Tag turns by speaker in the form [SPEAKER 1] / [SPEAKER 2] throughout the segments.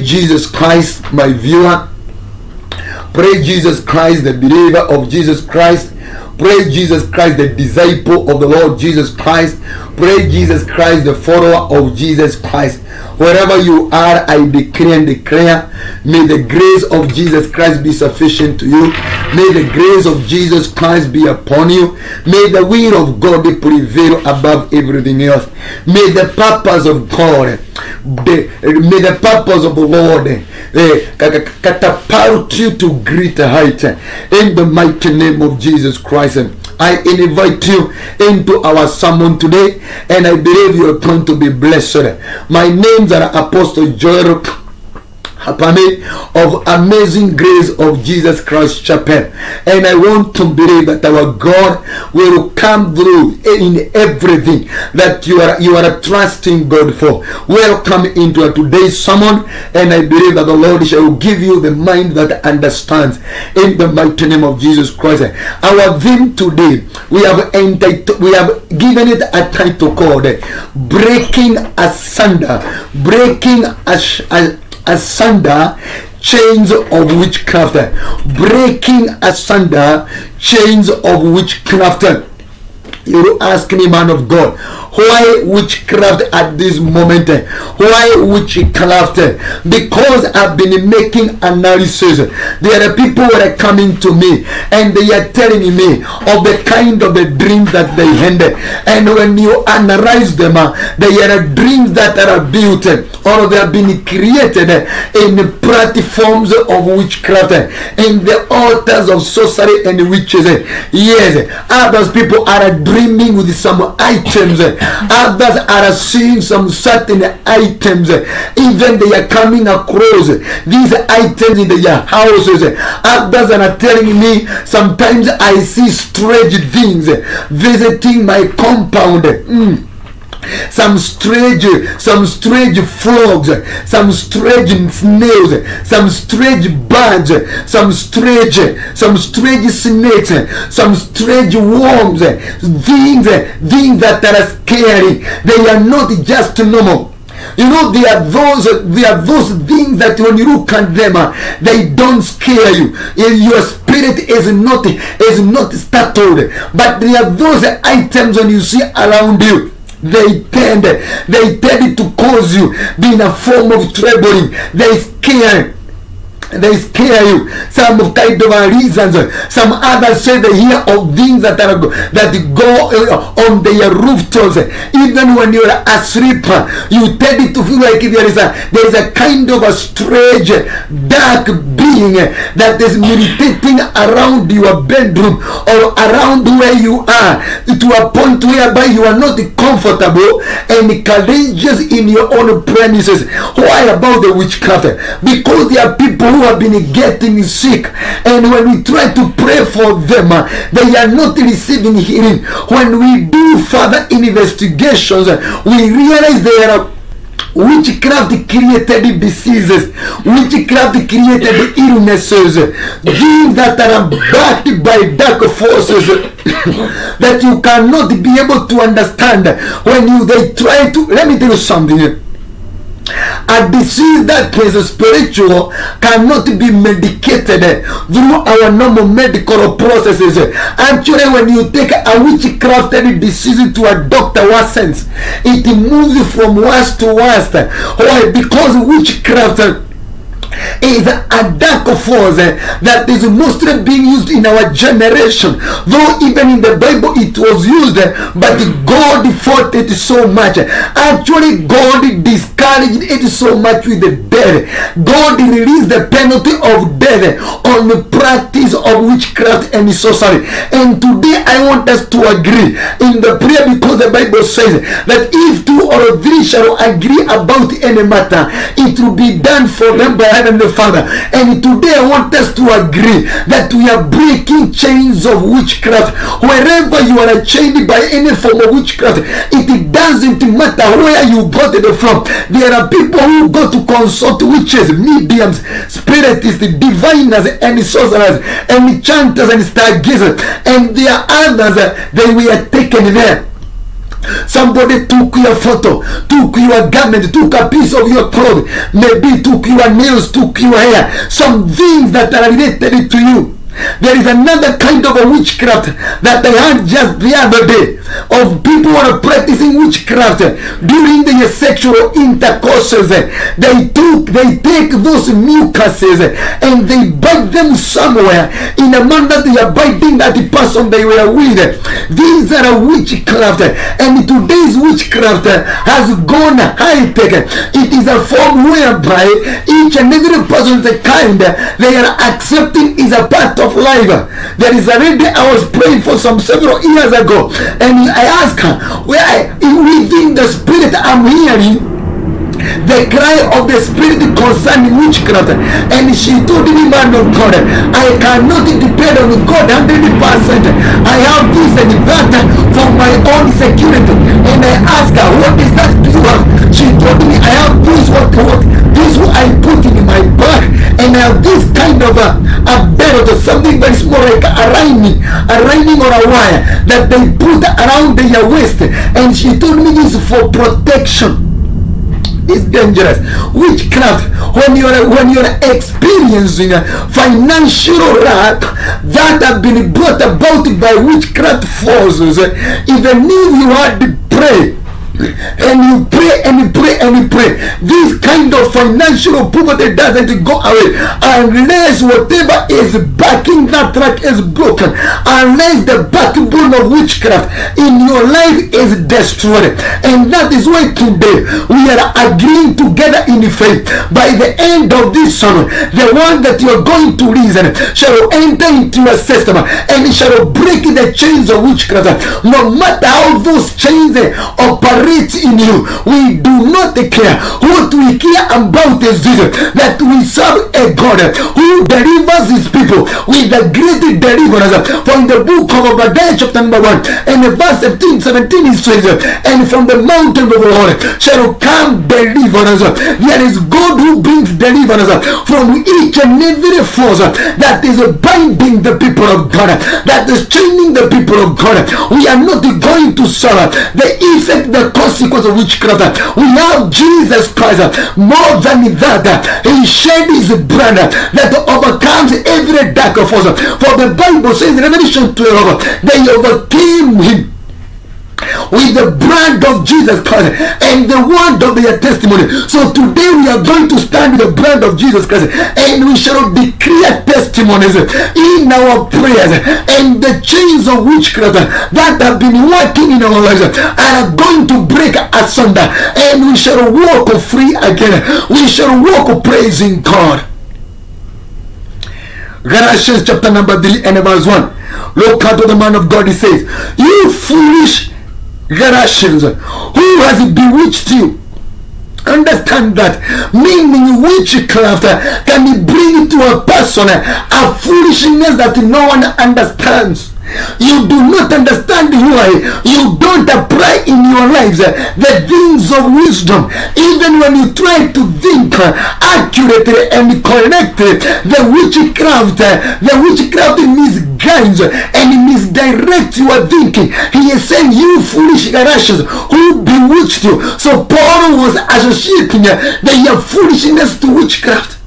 [SPEAKER 1] Jesus Christ, my viewer. Pray Jesus Christ, the believer of Jesus Christ. Pray Jesus Christ, the disciple of the Lord Jesus Christ. Pray Jesus Christ, the follower of Jesus Christ. Wherever you are, I decree and declare, may the grace of Jesus Christ be sufficient to you. May the grace of Jesus Christ be upon you. May the will of God prevail above everything else. May the purpose of God, the, may the purpose of the Lord uh, catapult you to greater height in the mighty name of Jesus Christ. I invite you into our sermon today, and I believe you are going to be blessed. My names are Apostle Joel Of Amazing Grace of Jesus Christ Chapel. And I want to believe that our God will come through in everything that you are you are trusting God for. Welcome into today's sermon, and I believe that the Lord shall give you the mind that understands in the mighty name of Jesus Christ. Our theme today, we have entitled, we have given it a title called Breaking Asunder. Breaking a asunder chains of witchcraft. Breaking asunder chains of witchcraft. You ask me man of god why witchcraft at this moment? Why witchcraft? Because i've been making analysis. There are people who are coming to me and they are telling me of the kind of the dreams that they had. And when you analyze them they are dreams that are built or they have been created in platforms of witchcraft in the altars of sorcery and witches. Yes others people are dreaming with some items others are seeing some certain items even they are coming across these items in their houses. Others are telling me sometimes i see strange things visiting my compound. Mm some strange some strange frogs some strange snails some strange birds some strange some strange snakes some strange worms things things that are scary. They are not just normal. You know there are those there are those things that when you look at them they don't scare you. Your spirit is not is not startled. But there are those items when you see around you they tend they tend to cause you be in a form of troubling they scare they scare you. Some of kind of reasons. Some others say they hear of things that are that go uh, on their rooftops. Even when you're asleep you tend to feel like there is a there is a kind of a strange dark being that is meditating around your bedroom or around where you are to a point whereby you are not comfortable and courageous in your own premises. Why about the witchcraft? Because there are people who have been getting sick. And when we try to pray for them they are not receiving healing. When we do further investigations we realize there are witchcraft created diseases witchcraft created illnesses things that are backed by dark forces that you cannot be able to understand. When you they try to let me tell you something a disease that is spiritual cannot be medicated through our normal medical processes. Actually, when you take a witchcrafted disease to a doctor, what sense? It moves from worst to worst. Why? Because witchcraft is a dark force that is mostly being used in our generation. Though even in the bible it was used but god fought it so much. Actually god discouraged it so much with the dead god released the penalty of death on the practice of witchcraft and sorcery. And today i want us to agree in the prayer because the bible says that if two or three shall agree about any matter it will be done for them by heavenly father. And today i want us to agree that we are breaking chains of witchcraft. Wherever you are chained by any form of witchcraft it doesn't matter where you got it from. There are people who go to consult witches mediums spiritists diviners and sorcerers and enchanters and stargazers and there are others they were taken there Somebody took your photo, took your garment, took a piece of your clothes, maybe took your nails, took your hair, some things that are related to you. There is another kind of a witchcraft that I heard just the other day of people who are practicing witchcraft during their sexual intercourses. They took, they take those mucuses and they bite them somewhere in a manner they are biting that person they were with. These are a witchcraft and today's witchcraft has gone high tech. It is a form whereby each and every person a kind they are accepting is a part of life. There is a lady I was praying for some several years ago, and I asked her, where I, within the spirit I'm hearing the cry of the spirit concerning witchcraft and she told me man of God I cannot depend on God 100% I have this and that for my own security and I asked her what is that do you she told me I have this what what this what I put in my bag and I have this kind of a, a belt or something very small like a lining a lining or a wire that they put around their waist. And she told me this for protection is dangerous. Witchcraft, when you're when you're experiencing financial lack that have been brought about by witchcraft forces, even if you to pray and you pray and you pray and you pray. This kind of financial poverty doesn't go away unless whatever is backing that track is broken. Unless the backbone of witchcraft in your life is destroyed. And that is why today we are agreeing together in faith. By the end of this sermon the one that you are going to reason shall enter into your system and shall break the chains of witchcraft. No matter how those chains operate operate in you. We do not care. What we care about is this that we serve a God who delivers his people with the great deliverance. In the book of Obadiah, chapter number 1, and verse 15, 17, it says, And from the mountain of the Lord shall come deliverance. There is God who brings deliverance from each and every force that is binding the people of God, that is chaining the people of God. We are not going to suffer the effect, the consequence of witchcraft. We have Jesus Christ more than that. He shed his blood that overcomes every dark force. For the Bible says in Revelation 12, they overcame him with the blood of Jesus Christ and the word of their testimony. So today we are going to stand with the blood of Jesus Christ and we shall declare testimonies in our prayers and the chains of witchcraft that have been working in our lives are going to break asunder and we shall walk free again. We shall walk praising God. Galatians chapter number 3 and verse 1. Look at what the man of God he says. You foolish Galatians, who has bewitched you? Understand that meaning witchcraft can bring to a person a foolishness that no one understands. You do not understand why you don't in your lives uh, the things of wisdom. Even when you try to think uh, accurately and correctly, the witchcraft, uh, the witchcraft misguides and misdirects your thinking. He is saying, You foolish Galatians who bewitched you. So Paul was associating their foolishness to witchcraft.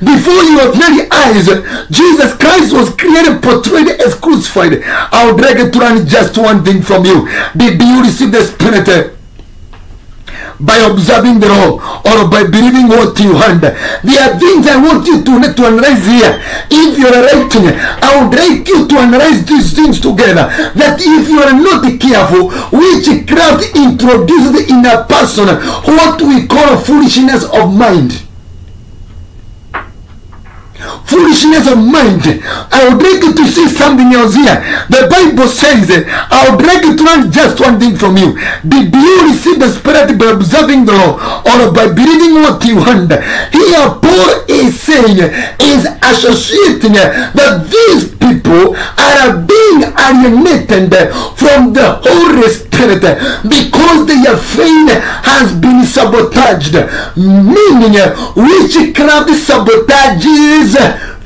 [SPEAKER 1] Before your very eyes, Jesus Christ was created, portrayed as crucified. I would like to learn just one thing from you. Did you receive the Spirit? Eh? by observing the law or by believing what you heard. There are things I want you to, to analyze here. If you are writing, I would like you to analyze these things together. That if you are not careful, witchcraft introduces in a person what we call foolishness of mind foolishness of mind. I would like to see something else here. The Bible says, I would like to learn just one thing from you. Did you receive the Spirit by observing the law or by believing what you heard? Here, Paul is saying, is associating that these people are being alienated from the Holy Spirit because their faith has been sabotaged. Meaning, witchcraft sabotages ぜ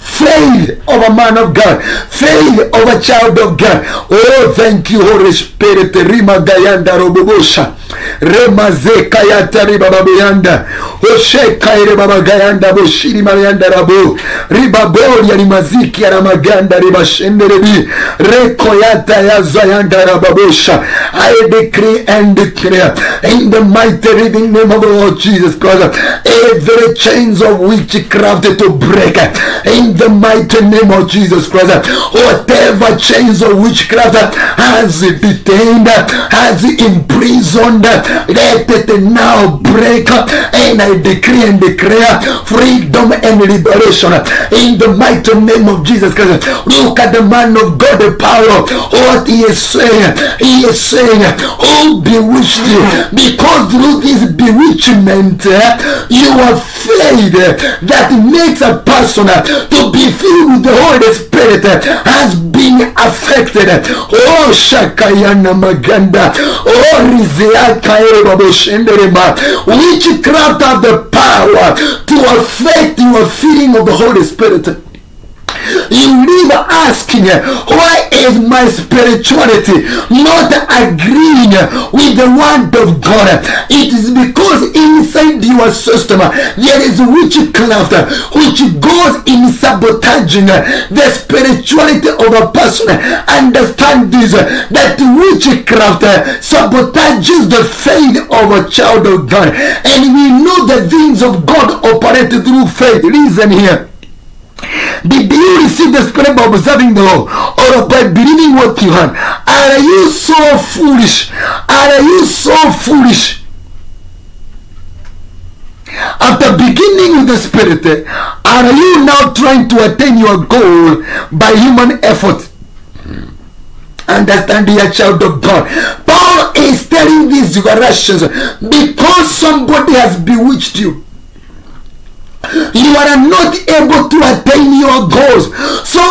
[SPEAKER 1] faith of a man of God, faith of a child of God. Oh, thank you, Holy Spirit. Rima Gayanda Robobosha. Rema Zeka Yatari Baba Buyanda. Oshe Kaire Baba Gayanda Boshiri Marianda Rabu. Riba Boria Rimaziki Aramaganda Riba Shenderebi. Reko Yata Yazayanda Rababosha. I decree and declare in the mighty reading name of the Lord Jesus Christ. Every chains of witchcraft to break in the mighty name of Jesus Christ. Whatever chains of witchcraft has detained, has imprisoned, let it now break. And I decree and declare freedom and liberation in the mighty name of Jesus Christ. Look at the man of God, the power. What he is saying, he is saying, Oh, bewitched you because through this bewitchment you are faith that makes a person to be filled with the Holy Spirit eh, has been affected. Oh Shakayana Maganda. Oh. Witchcraft have the power to affect your feeling of the Holy Spirit. You live asking, why is my spirituality not agreeing with the word of God? It is because inside your system there is witchcraft which goes in sabotaging the spirituality of a person. Understand this that witchcraft sabotages the faith of a child of God, and we know the things of God operate through faith. Listen here. Did you receive the spirit by observing the law or by believing what you had? Are you so foolish? Are you so foolish? After beginning with the spirit, are you now trying to attain your goal by human effort? Understand your child of God. Paul is telling these Galatians because somebody has bewitched you you are not able to attain your goals. So,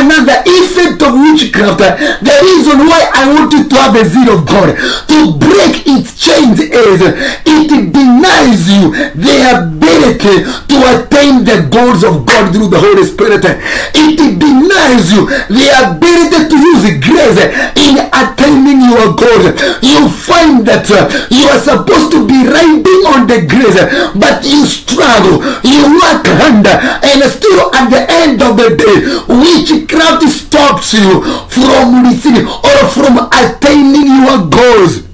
[SPEAKER 1] another effect of witchcraft, the reason why I want you to have the zeal of God to break its chains is it denies you the ability to attain the goals of God through the Holy Spirit. It denies you the ability to use grace in attaining your goals. You find that you are supposed to be riding on the grace, but you struggle you work hard and still at the end of the day witchcraft stops you from receiving or from attaining your goals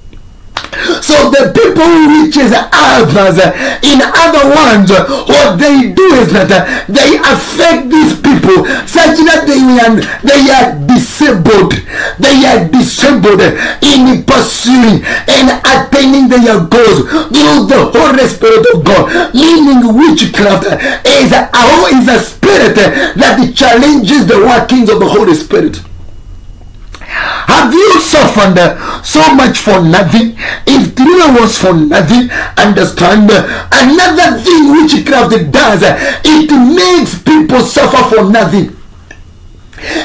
[SPEAKER 1] so the people who reaches others in other ones what they do is that they affect these people such that they are, they are disabled. They are disabled in pursuing and attaining their goals through the Holy Spirit of God. Meaning witchcraft is a, is a spirit that challenges the workings of the Holy Spirit have you suffered so much for nothing? If it was for nothing, understand another thing witchcraft does, it makes people suffer for nothing.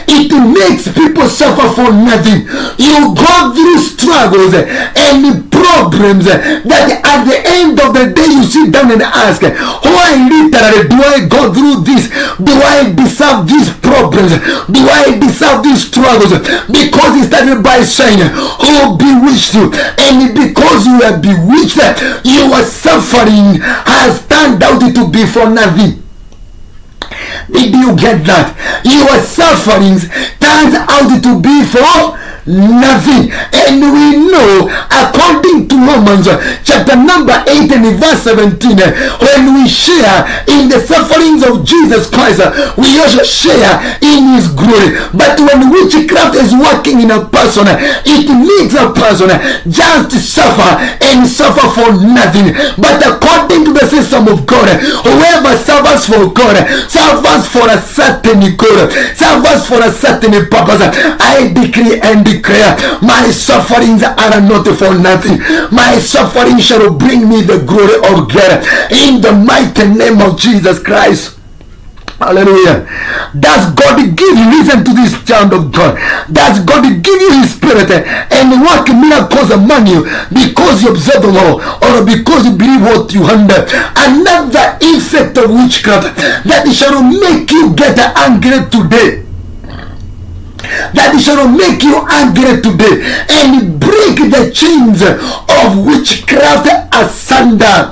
[SPEAKER 1] It makes people suffer for nothing. You go through struggles and problems that at the end of the day you sit down and ask, why literally do I go through this? Do I deserve these problems? Do I deserve these struggles? Because he started by saying, who bewitched you? And because you are bewitched, your suffering has turned out to be for nothing. Did you get that? Your sufferings turns out to be for nothing. And we know, according to Romans chapter number 8 and verse 17, when we share in the sufferings of Jesus Christ, we also share in his glory. But when witchcraft is working in a person, it makes a person just to suffer and suffer for nothing. But according to the system of God, whoever suffers for God suffers for a certain good, suffers for a certain purpose. I decree and declare declare, my sufferings are not for nothing. My suffering shall bring me the glory of God in the mighty name of Jesus Christ. Hallelujah. Does God give you, listen to this child of God, does God give you his spirit and work miracles among you because you observe the law or because you believe what you under? Another effect of witchcraft that shall make you get angry today that shall make you angry today and break the chains of witchcraft asunder.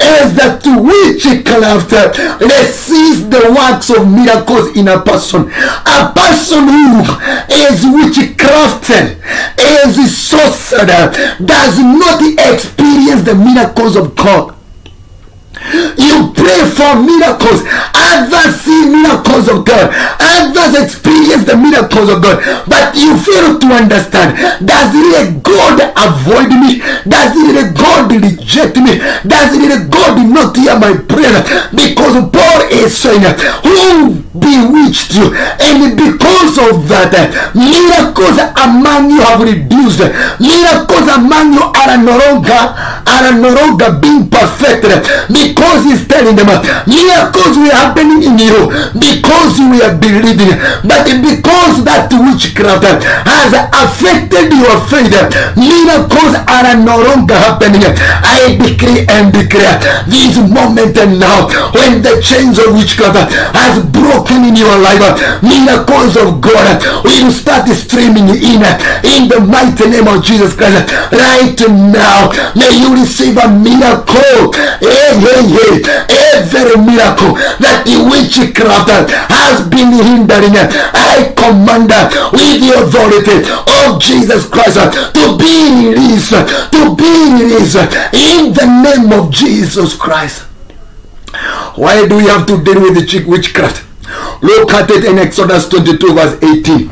[SPEAKER 1] As that to witchcraft receives the works of miracles in a person a person who is witchcrafted is sorcerer does not experience the miracles of God you pray for miracles. Others see miracles of God. Others experience the miracles of God. But you fail to understand. Does it really God avoid me? Does it really God reject me? Does it really God not hear my prayer? Because Paul is saying, who bewitched you? And because of that, miracles among you have reduced. Miracles among you are no longer, are no longer being perfected. Because he's telling them, miracles were happening in you because you were believing. But because that witchcraft has affected your faith, miracles are no longer happening. I decree and declare this moment and now when the chains of witchcraft has broken in your life, miracles of God will start streaming in in the mighty name of Jesus Christ. Right now, may you receive a miracle. Every miracle that the witchcraft has been hindering, I command that with the authority of Jesus Christ to be released, to be released in the name of Jesus Christ. Why do we have to deal with the witchcraft? Look at it in Exodus 22 verse 18.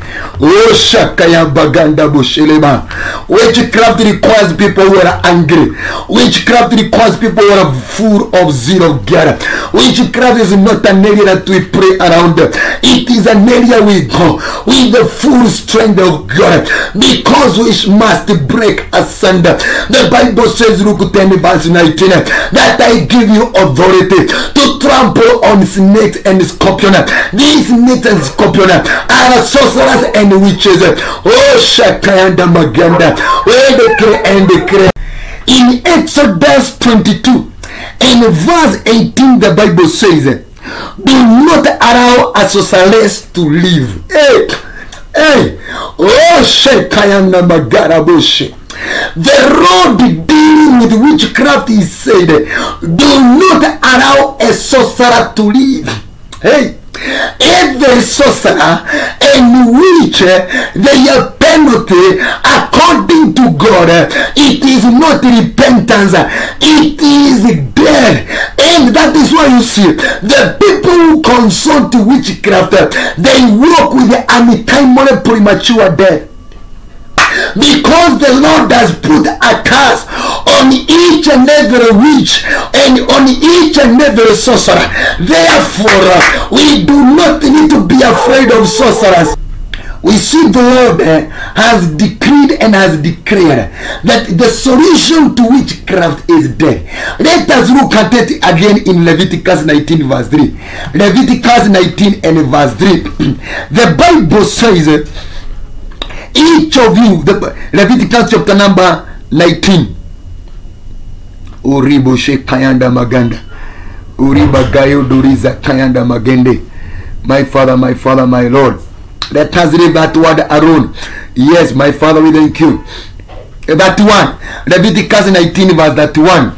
[SPEAKER 1] Witchcraft requires people who are angry. Witchcraft requires people who are full of of God. Witchcraft is not an area we pray around. It is an area we go with the full strength of God because we must break asunder. The Bible says, Luke 10 verse 19, that I give you authority to trample on snakes and scorpions these and scorpions are sorcerers and witches. Oh, Shakayanda Maganda. Oh, they declare and declare. In Exodus 22 and verse 18, the Bible says, Do not allow a sorceress to live. Hey, hey. Oh, Shakayanda Magara Bushi. The road dealing with witchcraft is said, do not allow a sorcerer to live. Hey, every sorcerer and witch, their penalty according to God, it is not repentance, it is death. And that is why you see the people who consult witchcraft, they walk with the untimely premature death because the Lord has put a curse on each and every witch and on each and every sorcerer. Therefore, we do not need to be afraid of sorcerers. We see the Lord uh, has decreed and has declared that the solution to witchcraft is death. Let us look at it again in Leviticus 19 verse 3. Leviticus 19 and verse 3. the Bible says, each of you the leviticus chapter number 19 uriboshe kayanda maganda. Uribagayo duriza kayanda magende. My father my father my lord. Let us read that word alone. Yes my father we thank you. That one leviticus 19 verse that one.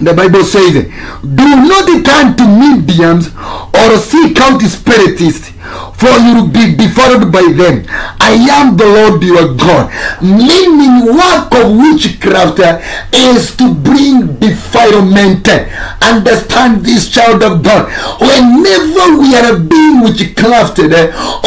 [SPEAKER 1] The bible says do not turn to mediums or seek out spiritists for you will be defiled by them. I am the Lord your God. Meaning, work of witchcraft is to bring defilement. Understand this, child of God. Whenever we are being witchcrafted,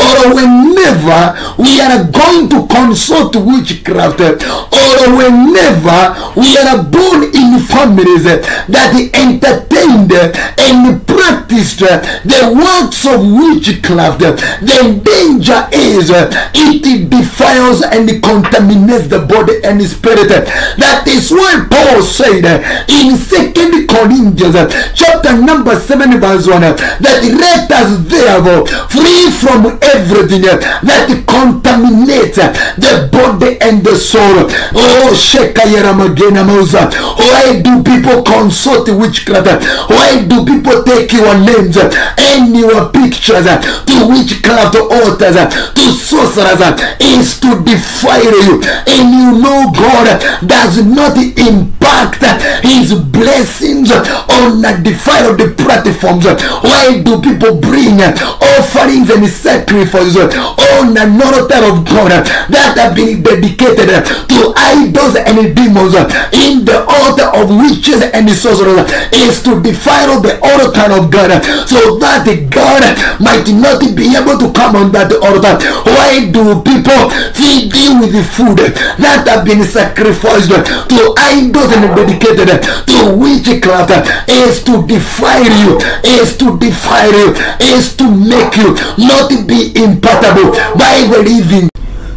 [SPEAKER 1] or whenever we are going to consult witchcraft, or whenever we are born in families that entertained and practice resist uh, the works of witchcraft, uh, the danger is uh, it defiles and contaminates the body and spirit. That is why Paul said uh, in Second Corinthians uh, chapter number 7 verse 1 uh, that let us therefore free from everything that contaminates the body and the soul. Oh, Shekayera Magena Mausa. Why do people consult witchcraft? Why do people take your names and your pictures uh, to witchcraft altars, to sorcerers? Is to defile you. And you know God does not impact his blessings on the defile of the platforms. Why do people bring offerings and sacrifices on an altar of God that have been dedicated to idols and demons in the altar of witches and sorcerers is to defile the altar of God so that God might not be able to come on that altar. Why do people feed you with the food that have been sacrificed to idols and dedicated to witchcraft? Is to defile you, is to defile you, is to make you not be impactable by the living.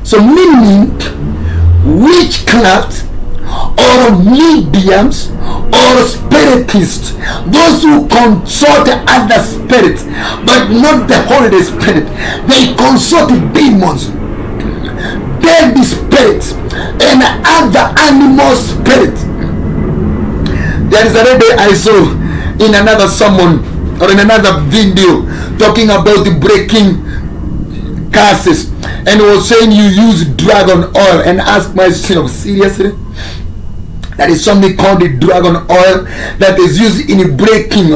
[SPEAKER 1] So meaning witchcraft or mediums or spiritists, those who consult other spirits, but not the Holy Spirit. They consult demons, dead spirits, and other animal spirits. There is a lady I saw in another sermon or in another video talking about the breaking curses and was saying you use dragon oil and ask my myself seriously that is something called the dragon oil that is used in breaking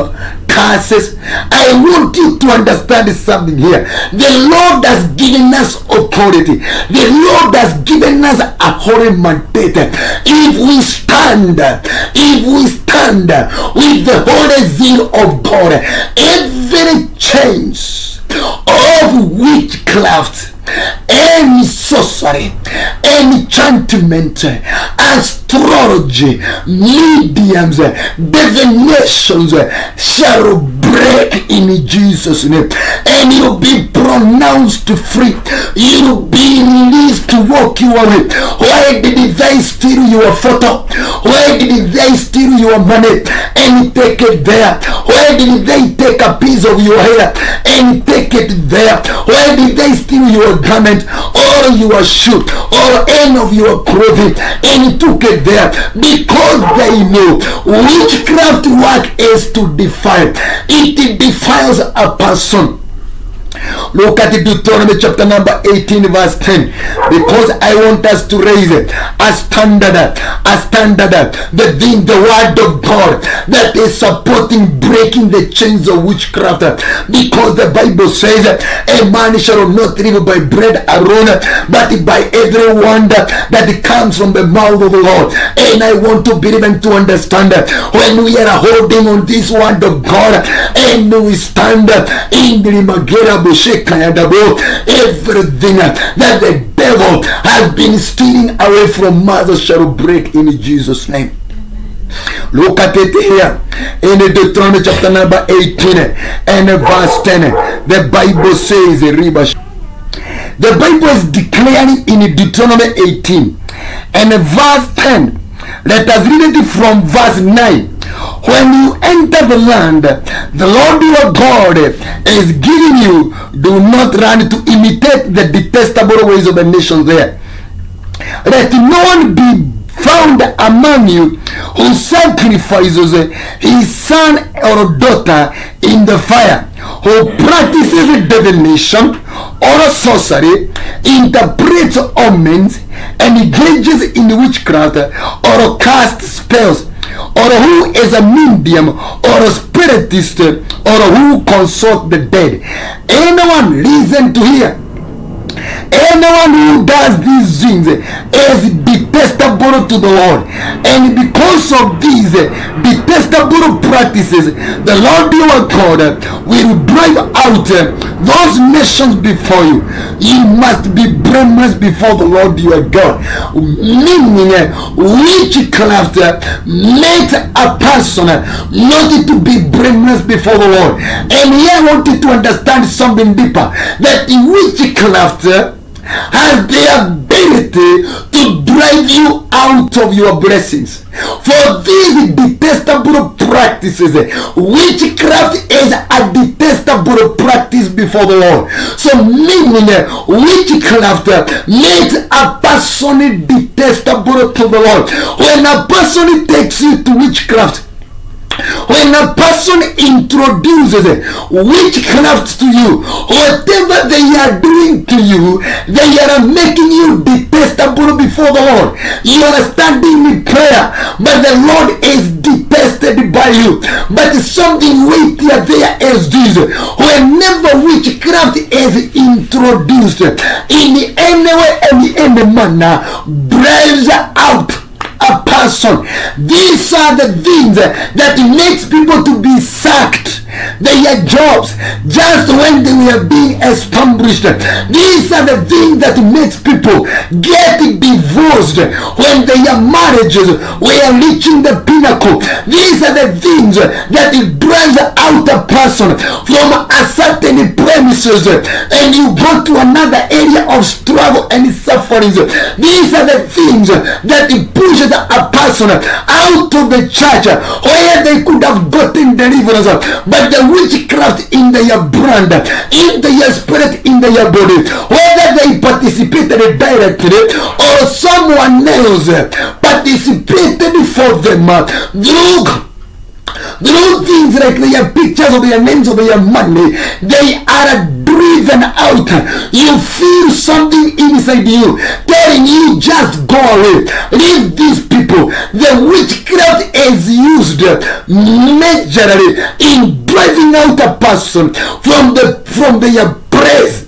[SPEAKER 1] curses. I want you to understand something here. The Lord has given us authority. The Lord has given us a holy mandate. If we stand, if we stand with the holy zeal of God, every change of witchcraft any sorcery, any enchantment, astrology, mediums, divinations shall break in Jesus' name. And you'll be pronounced free. You'll be released to walk your way. Why did they steal your photo? Why did they steal your money and take it there? Why did they take a piece of your hair and take it there? Why did they steal your garment or your shoe or any of your clothing and took it there because they knew witchcraft work is to defile. It defiles a person Look at Deuteronomy chapter number 18 verse 10 because I want us to raise a standard a standard the thing the word of God that is supporting breaking the chains of witchcraft. Because the Bible says a man shall not live by bread alone but by every word that comes from the mouth of the Lord. And I want to believe and to understand that when we are holding on this word of God and we stand in the Magera everything that the devil has been stealing away from mothers shall break in Jesus' name. Look at it here in the Deuteronomy chapter number 18 and verse 10. The Bible says, the Bible is declaring in Deuteronomy 18 and verse 10. Let us read it from verse 9 when you enter the land the lord your god is giving you do not run to imitate the detestable ways of the nations there. Let no one be found among you who sacrifices his son or daughter in the fire who practices divination or sorcery interprets omens and engages in witchcraft or casts spells or who is a medium or a spiritist or who consult the dead. Anyone listen to hear. Anyone who does these things is detestable to the Lord. And because of these detestable practices, the Lord your God will drive out those nations before you. You must be blameless before the Lord your God. Meaning, witchcraft makes a person not to be blameless before the Lord. And here I want to understand something deeper that witchcraft has the ability to drive you out of your blessings. For these detestable practices, witchcraft is a detestable practice before the Lord. So, meaning witchcraft makes a person detestable to the Lord. When a person takes you to witchcraft, when a person introduces witchcraft to you, whatever they are doing to you, they are making you detestable before the Lord. You are standing in prayer, but the Lord is detested by you. But something weightier there is this. Whenever witchcraft is introduced in any way, any, any manner, drives out a person. These are the things that makes people to be sacked their jobs just when they were being established. These are the things that makes people get divorced when their marriages were reaching the pinnacle. These are the things that it brings out a person from a certain premises and you go to another area of struggle and sufferings. These are the things that it pushes a person out of the church where they could have gotten deliverance. But the witchcraft in their brand, in their spirit, in their body, whether they participated directly or someone else participated for them through through things like their pictures of their names of their money, they are driven out. You feel something inside you telling you just go away. Leave these people. The witchcraft is used majorly in driving out a person from the from their praise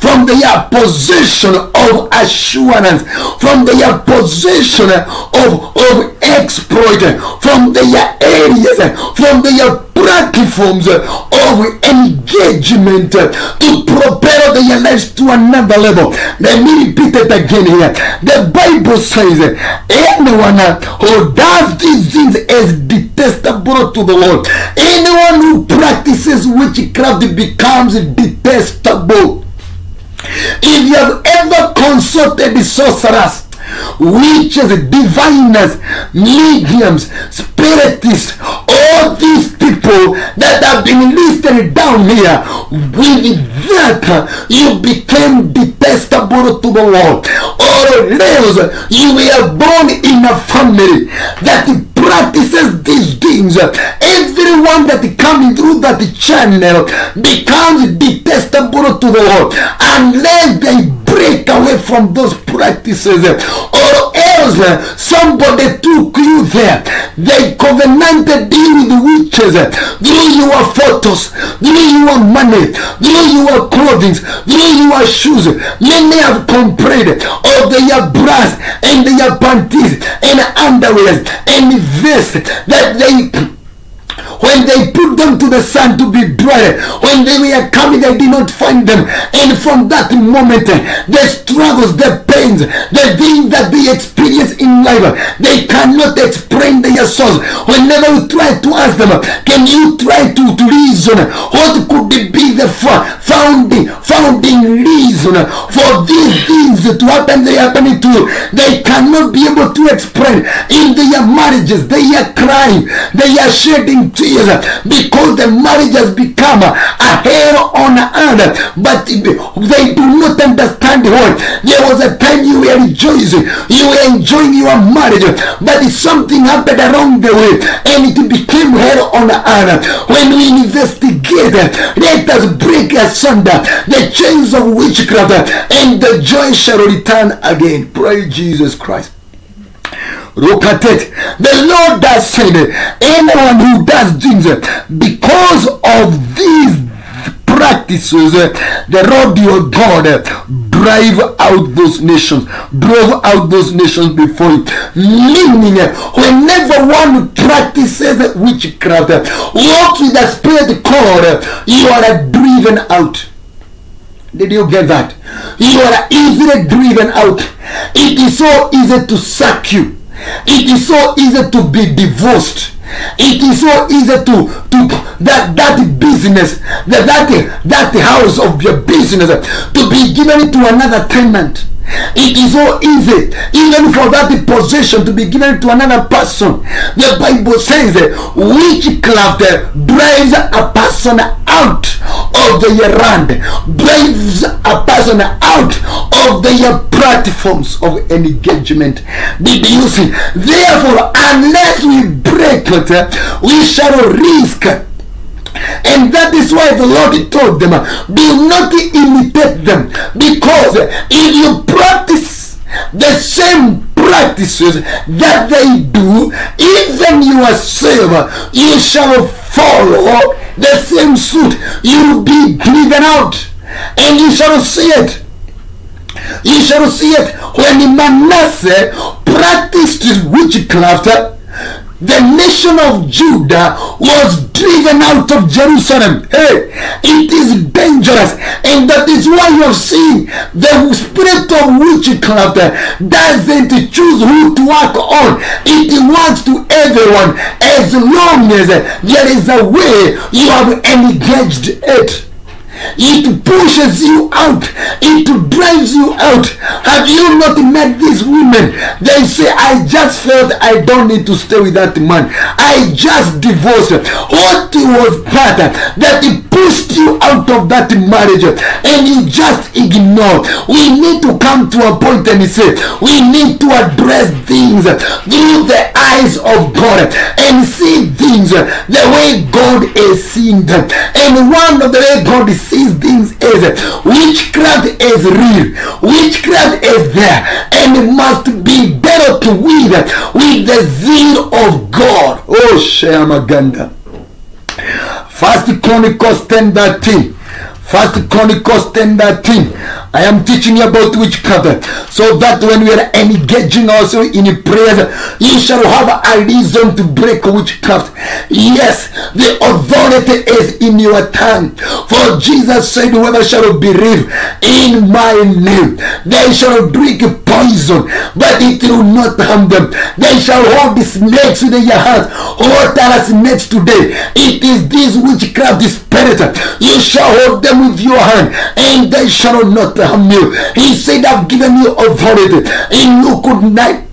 [SPEAKER 1] from their position of assurance, from their position of, of exploit, from their areas, from their platforms of engagement to propel their lives to another level. Let me repeat it again here. The Bible says anyone who does these things is detestable to the Lord. Anyone who practices witchcraft becomes detestable. If you have ever consulted the sorcerers, witches, diviners, mediums, spiritists, all these people that have been listed down here, with that you became detestable to the Lord. Or else you were born in a family that practices these things, everyone that comes through that channel becomes detestable to the Lord unless they break away from those practices. Or else somebody took you there. They covenanted you with witches through your photos through your money through your clothing through your shoes many have complained of their bras and their panties and underwear and vests that they when they put them to the sun to be dry, when they were coming, they did not find them. And from that moment, the struggles, the pains, the things that they experience in life, they cannot explain their souls. Whenever you try to ask them, can you try to, to reason what could be the founding, founding reason for these things to happen, they happen to you? They cannot be able to explain. In their marriages, they are crying, they are shedding because the marriage has become a hell on earth but they do not understand what there was a time you were rejoicing you were enjoying your marriage but something happened along the way and it became hell on earth. When we investigate let us break asunder the chains of witchcraft and the joy shall return again. Praise jesus christ Look at it. The Lord does say that anyone who does things because of these practices, the Lord your God drive out those nations, drove out those nations before you. Meaning, whenever one practices witchcraft, walks with the spirit cord, you are driven out. Did you get that? You are easily driven out. It is so easy to suck you. It is so easy to be divorced. It is so easy to to that that business that that that house of your business to be given to another tenant. It is so easy, even for that possession to be given to another person. The Bible says witchcraft drives a person out of the land, drives a person out of the platforms of engagement. Did you see? Therefore, unless we break it, we shall risk and that is why the Lord told them, do not imitate them. Because if you practice the same practices that they do, even yourself, you shall follow the same suit. You will be driven out. And you shall see it. You shall see it when Manasseh practiced witchcraft the nation of Judah was driven out of Jerusalem. Hey, it is dangerous, and that is why you have seen the spirit of witchcraft doesn't choose who to work on. It works to everyone as long as there is a way you have engaged it. It pushes you out. It drives you out. Have you not met these women? They say, I just felt I don't need to stay with that man. I just divorced. What was that? That he pushed you out of that marriage and you just ignore. We need to come to a point and say, we need to address things through the eyes of God and see things the way God is seeing them. And one of the way God is sees things is witchcraft is real. Witchcraft is there and must be to weed with the zeal of God. Oh, Shamaganda. First Chronicles 10 13. First Chronicles 10 13. I am teaching you about witchcraft so that when we are engaging also in prayer, you shall have a reason to break witchcraft. Yes, the authority is in your tongue. For Jesus said, Whoever shall believe in my name, they shall drink poison, but it will not harm them. They shall hold snakes in their hands. What are snakes today? It is this witchcraft spirit. You shall hold them with your hand, and they shall not harm you. He said, I've given you authority. In Luke 9,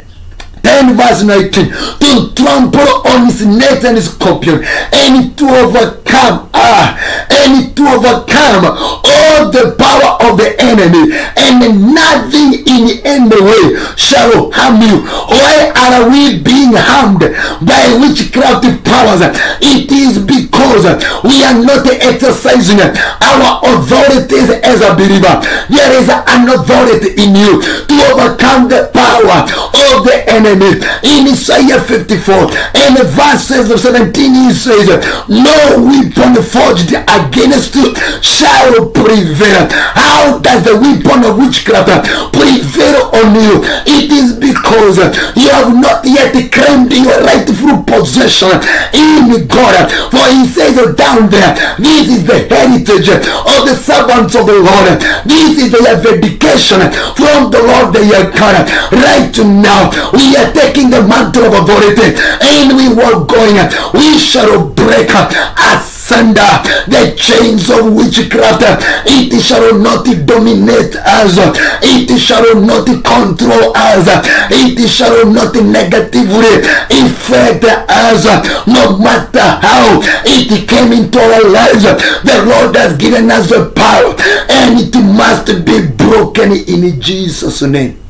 [SPEAKER 1] 10 verse 19 to trample on snakes and his scorpion. And to overcome ah and to overcome all the power of the enemy. And nothing in any way shall harm you. Why are we being harmed by witchcraft powers? It is because we are not exercising our authorities as a believer. There is an authority in you to overcome the power of the enemy in Isaiah 54 and verses 17 he says no weapon forged against you shall prevail. How does the weapon of witchcraft prevail on you? It is because you have not yet claimed your rightful possession in God. For he says down there this is the heritage of the servants of the Lord. This is their vindication from the Lord their God. Right now we are taking the mantle of authority. And we were going we shall break asunder the chains of witchcraft. It shall not dominate us. It shall not control us. It shall not negatively affect us. No matter how it came into our lives the Lord has given us the power and it must be broken in Jesus name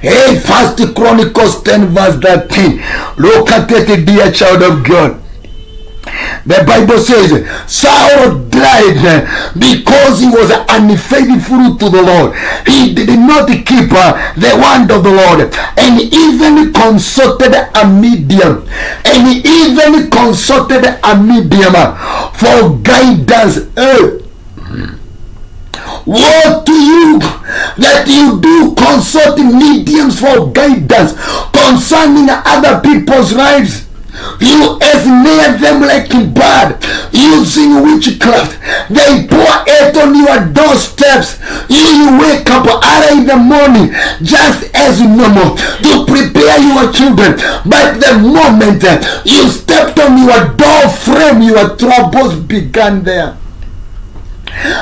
[SPEAKER 1] Hey, First Chronicles 10 verse 13. Look at it, dear child of God. The Bible says Saul died because he was unfaithful to the Lord. He did not keep uh, the word of the Lord and even consulted a medium and even consulted a medium for guidance. Woe to you that you do consult mediums for guidance concerning other people's lives. You ensnare them like a bird using witchcraft. They pour it on your doorsteps. You wake up early in the morning just as normal to prepare your children. But the moment you stepped on your door frame, your troubles began there.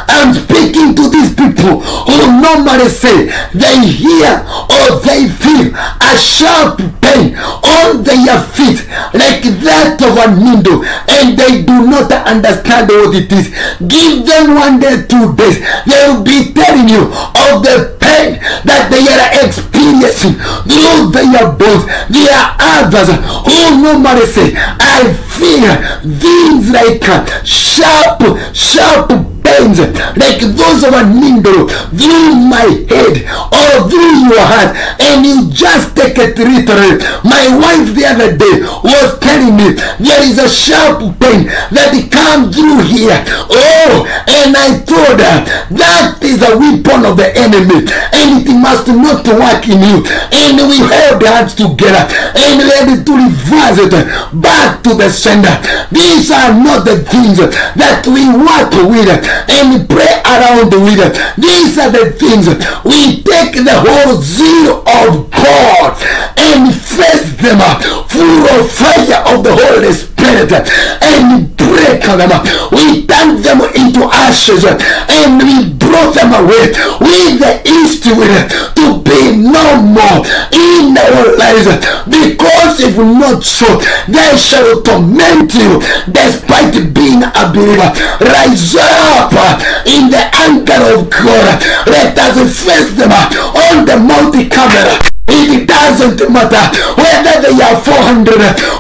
[SPEAKER 1] I'm speaking to these people who normally say they hear or they feel a sharp pain on their feet like that of a needle and they do not understand what it is. Give them one day, two days. They will be telling you of the pain that they are experiencing through their bones. There are others who normally say, I feel things like sharp, sharp pains like those of a needle through my head or through your heart and you just take it literally. My wife the other day was telling me there is a sharp pain that comes through here. Oh, and I told her that is a weapon of the enemy and it must not work in you. And we held hands together and had to reverse it back to the sender. These are not the things that we work with and pray around the it. These are the things we take the whole zeal of God and face them full of fire of the Holy Spirit and break them. Up. We turn them into ashes. And we brought them away with the east wind to be no more in our lives. Because if not so they shall torment you despite being a believer. Rise up in the anger of God. Let us face them on the Mount Carmel it doesn't matter whether they are 400,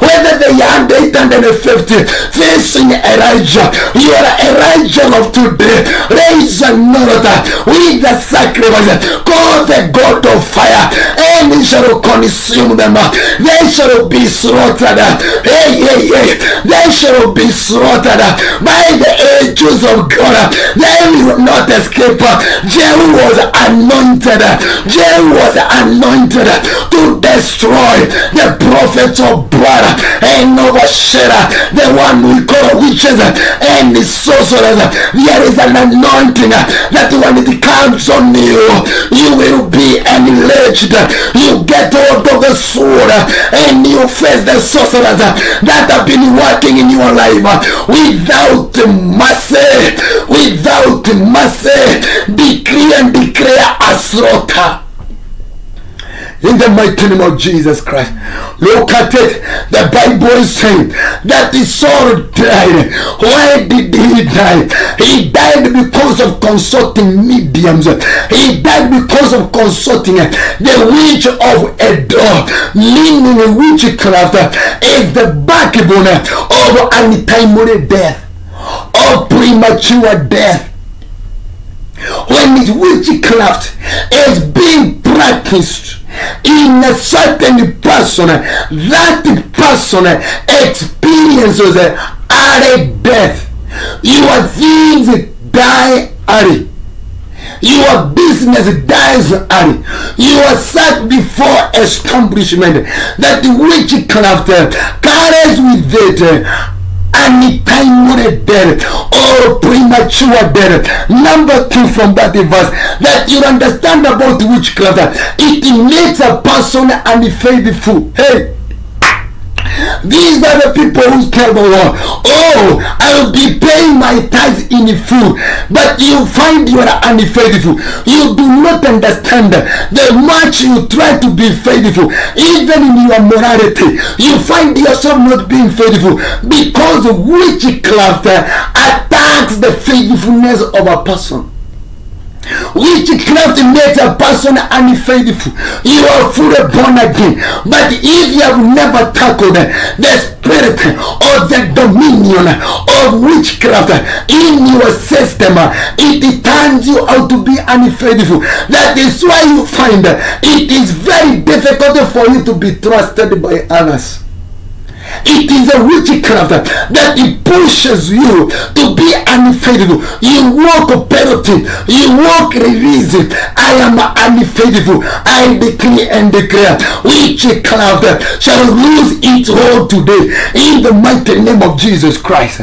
[SPEAKER 1] whether they are 850, facing Elijah. You are Elijah of today. Raise another with the sacrifice. Call the God of fire, and he shall consume them. They shall be slaughtered. Hey, hey, hey. They shall be slaughtered by the angels of God. They will not escape. Jehu was anointed. Jehu was anointed to destroy the prophets of Baal and overshadow the one we call witches and the sorcerers. There is an anointing that when it comes on you, you will be enraged. You get hold of the sword and you face the sorcerers that have been working in your life without mercy. Without mercy, decree and declare a slaughter in the mighty name of Jesus Christ. Look at it. The Bible is saying that the Saul died. Why did he die? He died because of consulting mediums. He died because of consulting the witch of Endor. Meaning witchcraft is the backbone of untimely death or premature death when witchcraft is being practiced in a certain person, that person experiences early death. Your things die early. Your business dies early. You are set before establishment. That witchcraft carries with it untimely death or premature death. Number two from that verse that you understand about witchcraft. It makes a person unfaithful. Hey. These are the people who tell the world, oh, I'll be paying my tithes in full. But you find you are unfaithful. You do not understand the much you try to be faithful. Even in your morality, you find yourself not being faithful because witchcraft attacks the faithfulness of a person. Witchcraft makes a person unfaithful. You are fully born again. But if you have never tackled the spirit or the dominion of witchcraft in your system, it turns you out to be unfaithful. That is why you find it is very difficult for you to be trusted by others. It is a witchcraft that it pushes you to be unfaithful. You walk penalty. You walk release. I am unfaithful. I decree and declare witchcraft shall lose its hold today in the mighty name of Jesus Christ.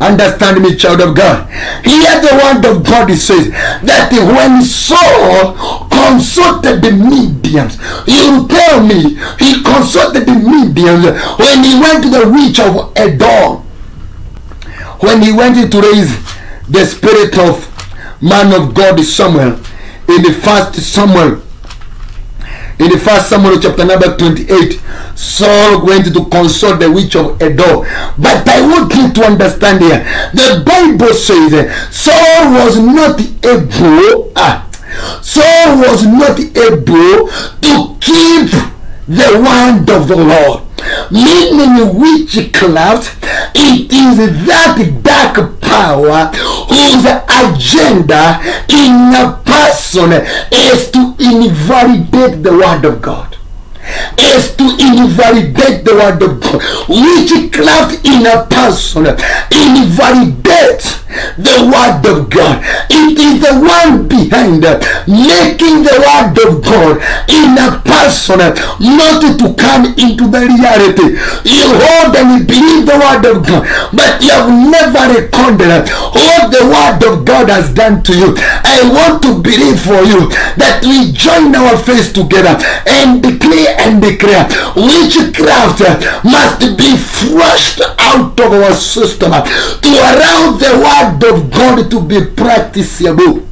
[SPEAKER 1] Understand me, child of God. Here the word of God says that when Saul consulted the mediums, you tell me he consulted the mediums when he went to the reach of Endor. When he went to raise the spirit of man of God Samuel in the first Samuel in the first Samuel chapter number 28, Saul went to consult the witch of Endor. But I want you to understand here, the Bible says Saul was not able, ah, Saul was not able to keep the word of the Lord. Meaning witchcraft, it is that dark power whose agenda in a person is to invalidate the word of God is to invalidate the word of God. Witchcraft in a person invalidates the word of God. It is the one behind making the word of God in a person not to come into the reality. You hold and you believe the word of God, but you have never recorded what the word of God has done to you. I want to believe for you that we join our faith together and declare and declare witchcraft must be flushed out of our system to allow the word of God to be practicable.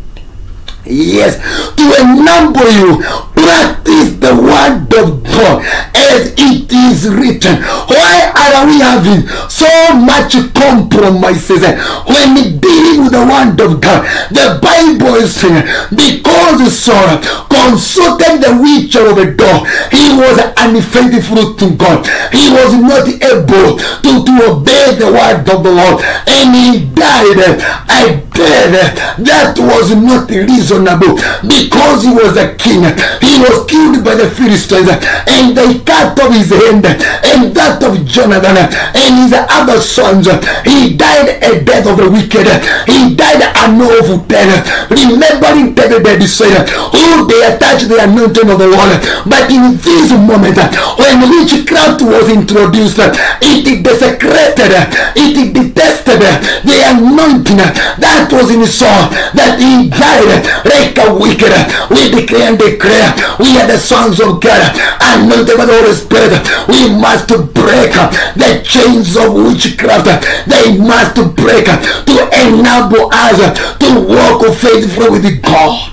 [SPEAKER 1] Yes, to enable you practice the word of God as it is written. Why are we having so much compromises when dealing with the word of God? The Bible is saying because Saul consulted the witch of Endor, he was unfaithful to God. He was not able to, to obey the word of the Lord, and he died. I dead that was not reasonable because he was a king. He was killed by the Philistines and they cut off his hand and that of Jonathan and his other sons. He died a death of the wicked. He died an awful death. Remembering David had said, who they attached the anointing of the Lord. But in this moment, when witchcraft was introduced, it desecrated, it detested the anointing that was in Saul, that he died like a wicked. We declare and declare, we are the sons of God, anointed by the Holy Spirit. We must break the chains of witchcraft. They must break to enable us to walk faithfully with God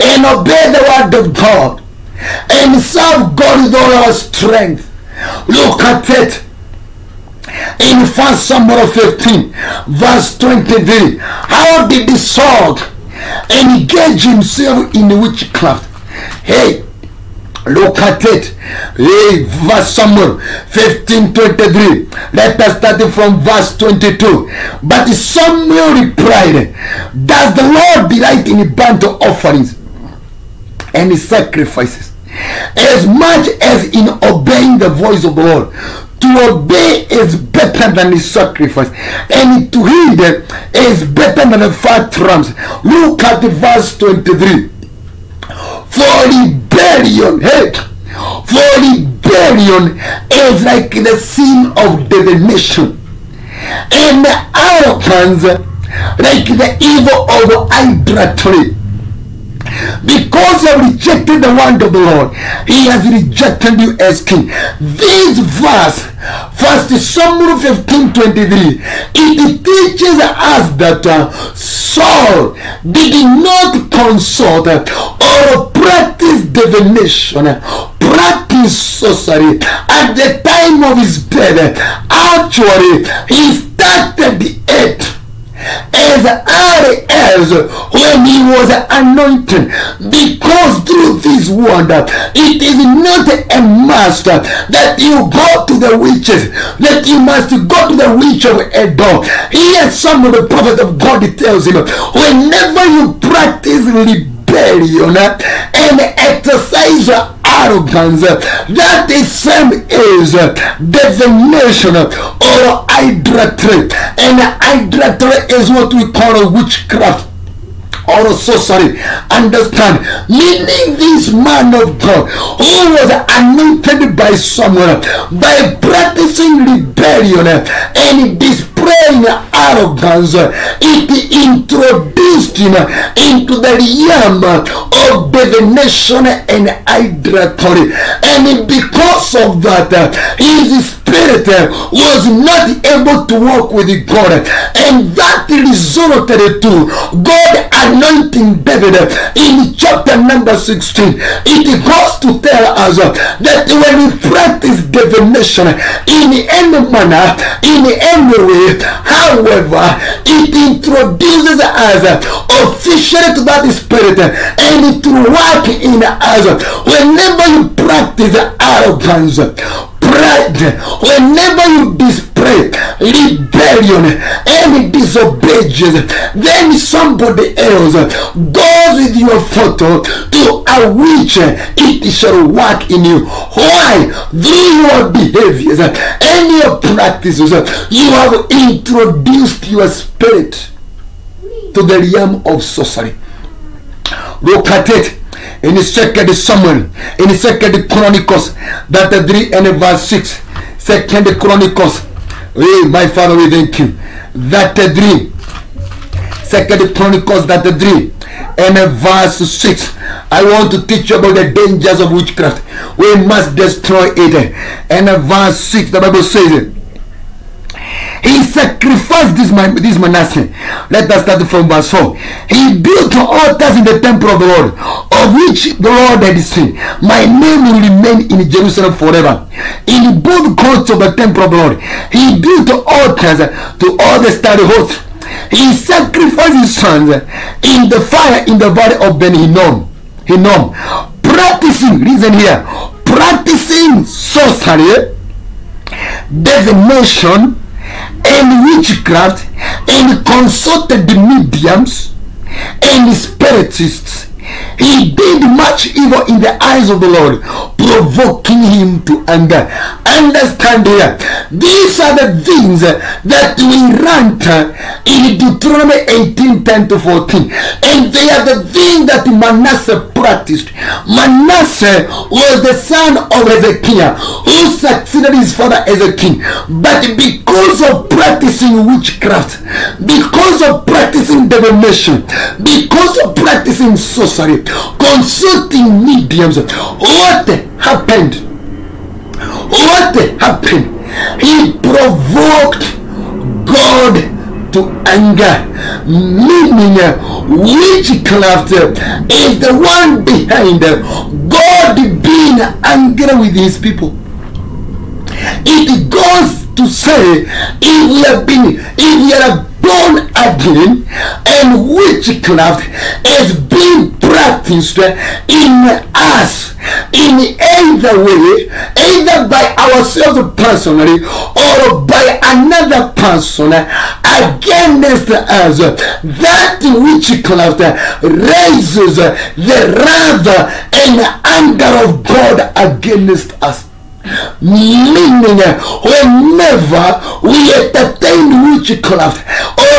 [SPEAKER 1] and obey the word of God and serve God with all our strength. Look at it in 1 Samuel 15, verse 23. How did the Saul engage himself in witchcraft? Hey, Look at it. Hey, verse Samuel 15 23. Let us start from verse 22. But Samuel replied, Does the Lord delight in burnt offerings and sacrifices as much as in obeying the voice of the Lord? To obey is better than the sacrifice, and to heed is better than the fat rams. Look at the verse 23. For rebellion, hey, for rebellion is like the sin of divination, and the arrogance like the evil of idolatry. Because you have rejected the word of the Lord, He has rejected you as king. This verse, First Samuel 15 23, it teaches us that uh, Saul did not consult uh, or practice divination, practice sorcery at the time of his death. Actually, he started the it as early as when he was anointed because through this wonder it is not a must that you go to the witches that you must go to the witch of Endor here some of the prophet of God tells him whenever you practice rebellion and exercise arrogance. That same is divination or idolatry. And idolatry is what we call witchcraft or sorcery. Understand? Meaning this man of God who was anointed by someone by practicing rebellion and displaying arrogance, it introduced him into the realm of divination and idolatry. And because of that, his spirit was not able to walk with God. And that resulted to God anointing David in chapter number 16. It goes to tell us that when we practice divination in any manner, in any way, however, it introduces us officially to that spirit and it will work in us whenever you practice arrogance whenever you display rebellion and disobedience then somebody else goes with your photo to a witch it shall work in you. Why? Through your behaviors and your practices you have introduced your spirit to the realm of sorcery. Look at it in the second Samuel, in the second Chronicles, that the three and verse six. Second Chronicles, hey, my father, we thank you. That the three. Second Chronicles, that the three and verse six. I want to teach you about the dangers of witchcraft. We must destroy it. And verse six, the Bible says it. He sacrificed this, this Manasseh. Let us start from verse 4. He built altars in the temple of the Lord, of which the Lord had seen. My name will remain in Jerusalem forever. In both courts of the temple of the Lord, he built altars to all the starry hosts. He sacrificed his sons in the fire in the valley of Ben Hinnom. Hinnom. Practicing, listen here, practicing sorcery, divination, and witchcraft and consulted the mediums and spiritists. He did much evil in the eyes of the Lord, provoking him to anger. Understand here, these are the things that we rant in Deuteronomy 18 10 to 14, and they are the things that Manasseh practiced. Manasseh was the son of Hezekiah who succeeded his father as a king, but because of practicing witchcraft, because of practicing divination, because of practicing sorcery, consulting mediums, what happened? What happened? He provoked God to anger, meaning witchcraft is the one behind God being angry with his people. It goes to say if we have been, if we are born again and witchcraft is being practiced in us in either way, either by ourselves personally or by another person against us, that witchcraft raises the wrath and anger of God against us. Meaning, whenever we entertain witchcraft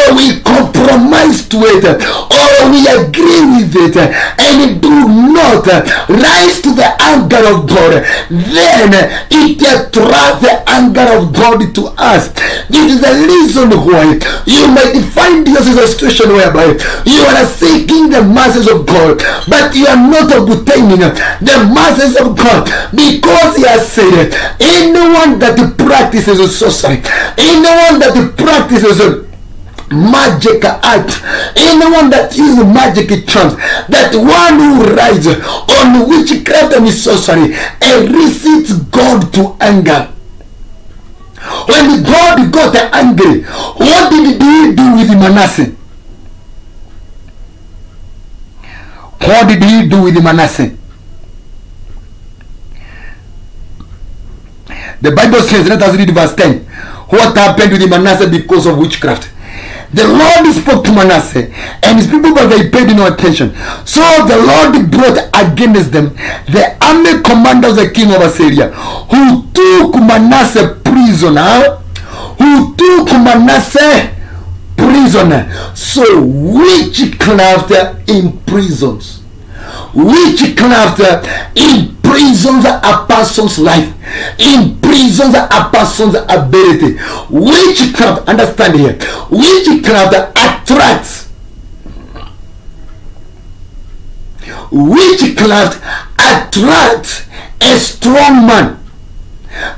[SPEAKER 1] or we compromise to it or we agree with it and do not rise to the anger of God, then it attracts the anger of God to us. This is the reason why you might find yourself in a situation whereby you are seeking the masses of God, but you are not obtaining the masses of God because He has said anyone that practices sorcery, anyone that practices magic art, anyone that uses magic charms, that one who rides on witchcraft and sorcery elicits God to anger. When God got angry, what did he do with Manasseh? What did he do with Manasseh? The Bible says, let us read verse 10. What happened with Manasseh because of witchcraft? The Lord spoke to Manasseh and his people, but they paid no attention. So the Lord brought against them the army commander of the king of Assyria, who took Manasseh prisoner, who took Manasseh prisoner. So witchcraft imprisons. Witchcraft imprisons a person's life, imprisons a person's ability. Witchcraft, understand here, witchcraft attracts. Witchcraft attracts a strong man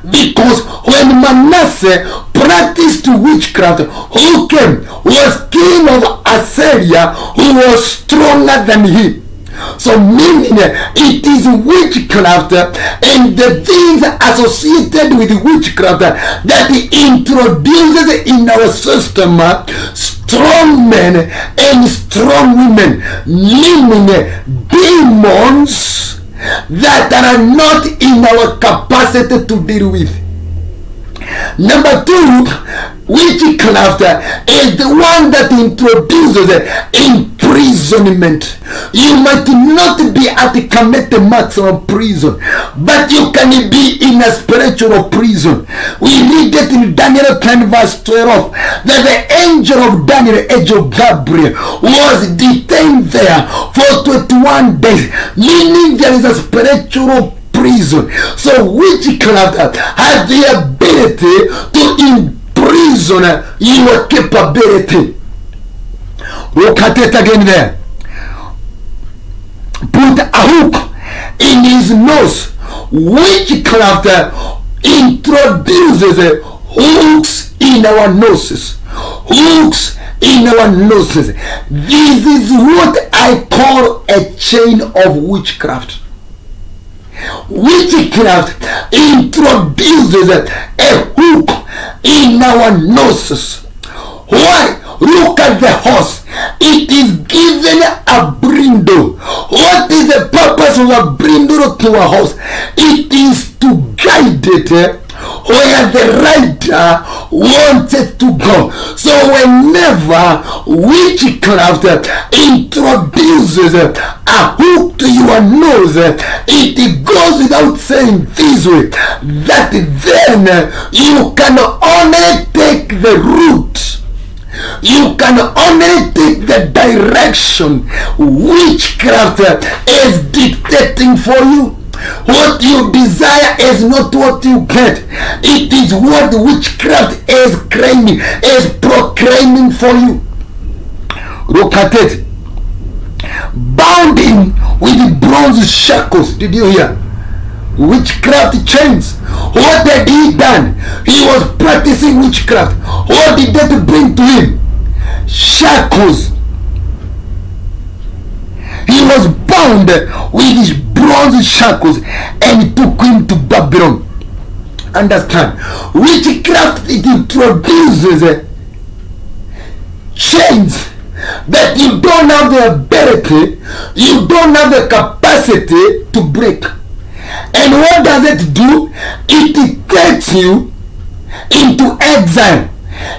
[SPEAKER 1] because when Manasseh practiced witchcraft, who came was king of Assyria, who was stronger than he. So meaning it is witchcraft and the things associated with witchcraft that introduces in our system strong men and strong women, meaning demons that are not in our capacity to deal with. Number two, witchcraft is the one that introduces imprisonment. You might not be at the Kamiti maximum prison, but you can be in a spiritual prison. We read it in Daniel 10 verse 12 that the angel of Daniel, angel Gabriel, was detained there for 21 days, meaning there is a spiritual prison. So witchcraft has the ability to imprison your capability. Look at it again there. Put a hook in his nose. Witchcraft introduces uh, hooks in our noses. Hooks in our noses. This is what I call a chain of witchcraft witchcraft introduces uh, a hook in our noses. Why? Look at the horse. It is given a brindle. What is the purpose of a brindle to a horse? It is to guide it eh, where the rider wanted to go. So whenever witchcraft introduces a hook to your nose, it goes without saying this way, that then you can only take the route you can only take the direction witchcraft is dictating for you. What you desire is not what you get. It is what witchcraft is claiming, is proclaiming for you. Look at it. Bound him with bronze shackles. Did you hear? Witchcraft chains. What had he done? He was practicing witchcraft. What did that bring to him? Shackles. He was bound with his bronze shackles and took him to Babylon. Understand? Witchcraft it introduces uh, chains that you don't have the ability, you don't have the capacity to break. And what does it do? It takes you into exile.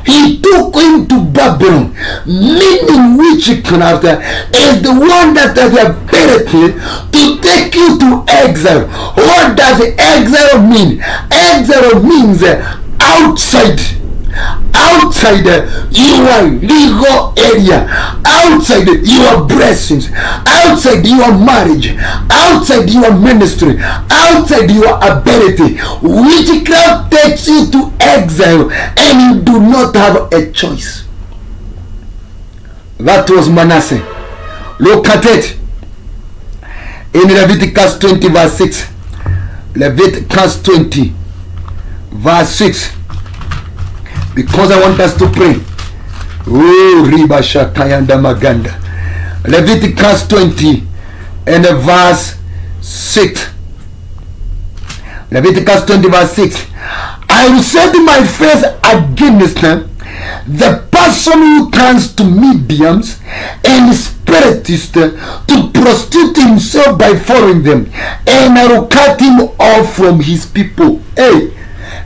[SPEAKER 1] He took him to Babylon, meaning witchcraft is the one that has the ability to take you to exile. What does exile mean? Exile means uh, outside outside your legal area, outside your blessings, outside your marriage, outside your ministry, outside your ability. Witchcraft takes you to exile and you do not have a choice. That was Manasseh. Look at it in Leviticus 20 verse 6. Leviticus 20 verse 6 because I want us to pray. Oh, Maganda. Leviticus 20 and verse 6. Leviticus 20 verse 6. I will set my face against them, the person who turns to mediums and spiritists eh, to prostitute himself by following them, and I will cut him off from his people. Hey,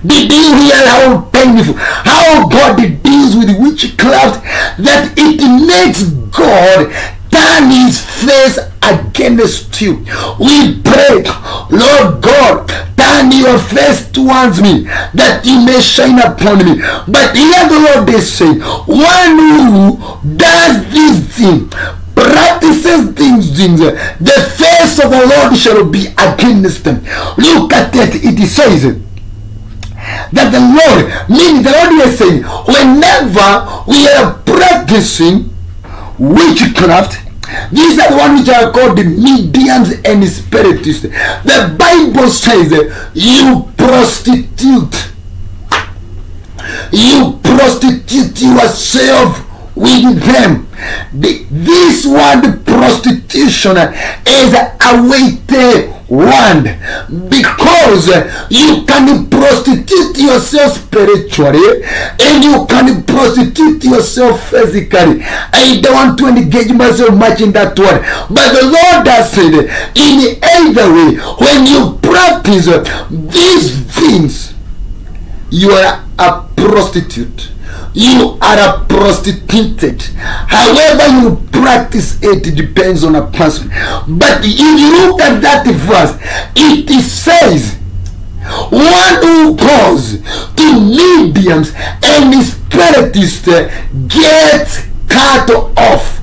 [SPEAKER 1] did you hear how painful how God deals with witchcraft that it makes God turn his face against you. We pray, Lord God, turn your face towards me that you may shine upon me. But here the Lord is saying, one who does this thing, practices things, things, the face of the Lord shall be against them. Look at it, it says that the Lord, meaning the Lord is saying, whenever we are practicing witchcraft, these are the ones which are called the mediums and spiritists. The Bible says, you prostitute. You prostitute yourself with them. The, this word prostitution is a weighted word because you can prostitute yourself spiritually and you can prostitute yourself physically. I don't want to engage myself much in that word, but the Lord has said in either way, when you practice these things, you are a prostitute you are a prostituted. However you practice it, it depends on a person. But if you look at that verse, it says, one who goes to mediums and spiritists gets cut off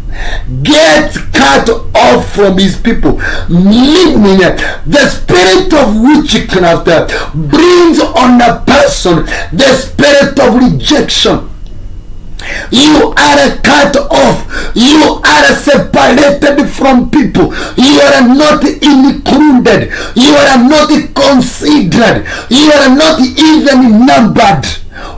[SPEAKER 1] get cut off from his people meaning the spirit of witchcraft brings on a person the spirit of rejection you are cut off. You are separated from people. You are not included. You are not considered. You are not even numbered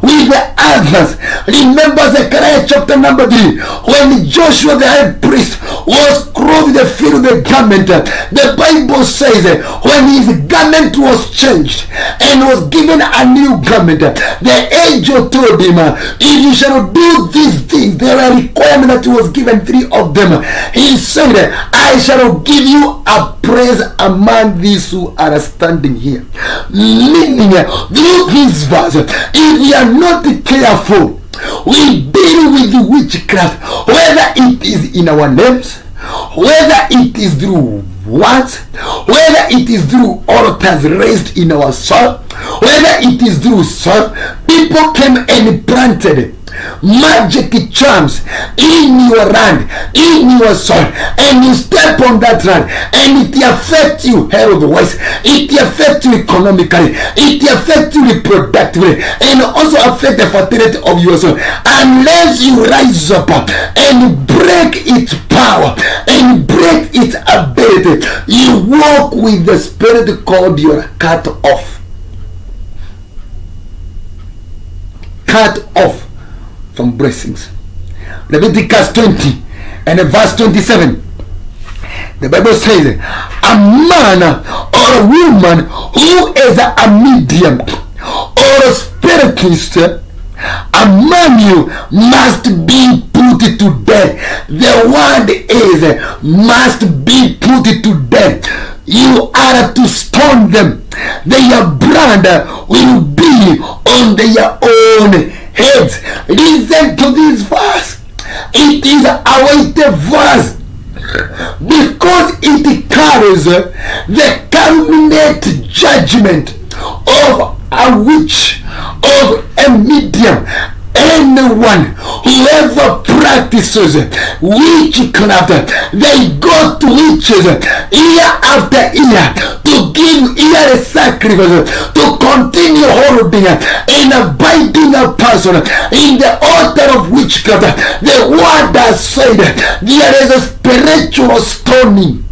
[SPEAKER 1] with the others. Remember Zechariah chapter number 3 when Joshua the high priest was clothed the filthy garment. The Bible says when his garment was changed and was given a new garment, the angel told him, If you shall do these things, there are requirements that he was given three of them. He said, I shall give you a praise among these who are standing here. Meaning, through this verse, if we are not careful, we deal with witchcraft, whether it is in our names, whether it is through words, whether it is through altars raised in our soul, whether it is through soul, people came and planted magic charms in your land, in your soul, and you step on that land, and it affects you health-wise, it affects you economically, it affects you reproductively, and also affect the fertility of your soul. Unless you rise up and break its power and break its ability, you walk with the spirit called your cut off. Cut off from blessings. Leviticus 20 and verse 27. The Bible says, a man or a woman who is a medium or a spiritist among you must be put to death. The word is must be put to death. You are to stone them. Their blood will be on their own heads. Listen to this verse. It is a weighted verse because it carries the culminate judgment of a witch, of a medium, anyone whoever practices witchcraft they go to witches year after year to give yearly sacrifice to continue holding and abiding a person. In the altar of witchcraft the word has said there is a spiritual stoning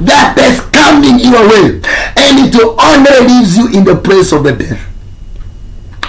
[SPEAKER 1] that is coming your way and it will only leaves you in the place of the dead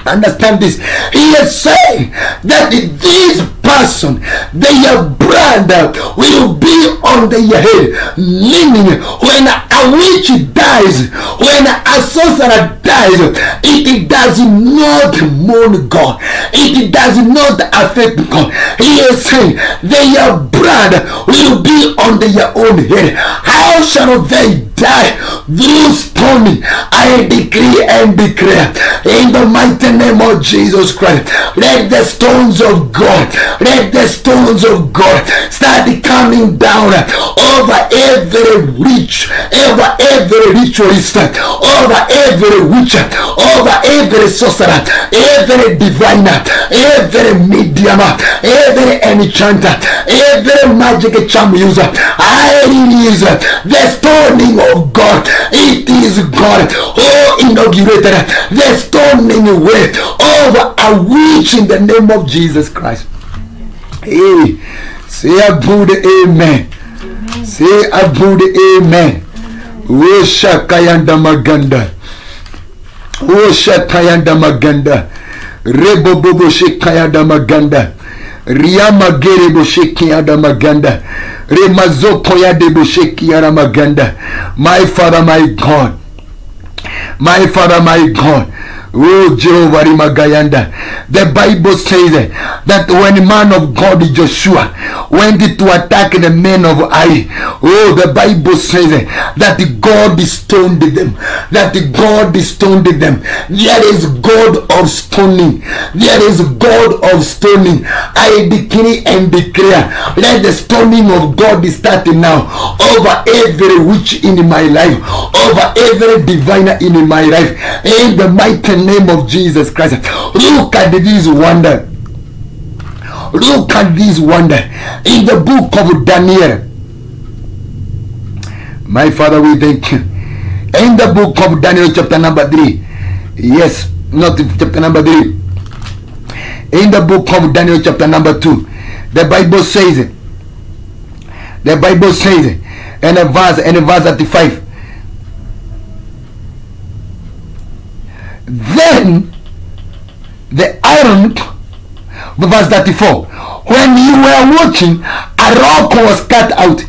[SPEAKER 1] understand this he is saying that this person their brother will be on their head meaning when a witch dies when a sorcerer dies it does not mourn God. It does not affect God. He is saying their blood will be on their own head. How shall they die through stoning? I decree and declare in the mighty name of Jesus Christ. Let the stones of God, let the stones of God start coming down over every witch, over every ritualist, over every witch, over every sorcerer, every diviner, every medium, every enchanter, every magic charm user. I release the stoning of God. It is God who inaugurated the stoning way over oh, a witch in the name of Jesus Christ. Hey, say a good amen. Say a good amen. Ushakayanda maganda. Ushakayanda maganda. Rebo bobo shikayanda maganda. Riyama gere boshikiyanda maganda. Remazoko yade boshikiyanda maganda. My Father, my God. My Father, my God. Oh Jehovah Rimagayanda. The Bible says that when the man of God Joshua went to attack the men of Ai, oh the Bible says that God stoned them. That God stoned them. There is God of stoning. There is God of stoning. I decree and declare let the stoning of God start now over every witch in my life, over every diviner in my life. In the mighty name of Jesus Christ. Look at this wonder. Look at this wonder in the book of Daniel. My Father, we thank you. In the book of Daniel, chapter number 3. Yes, not chapter number 3. In the book of Daniel, chapter number 2. The Bible says, the Bible says, and a verse, and a verse 35. Then the iron, verse 34, when you were watching, a rock was cut out,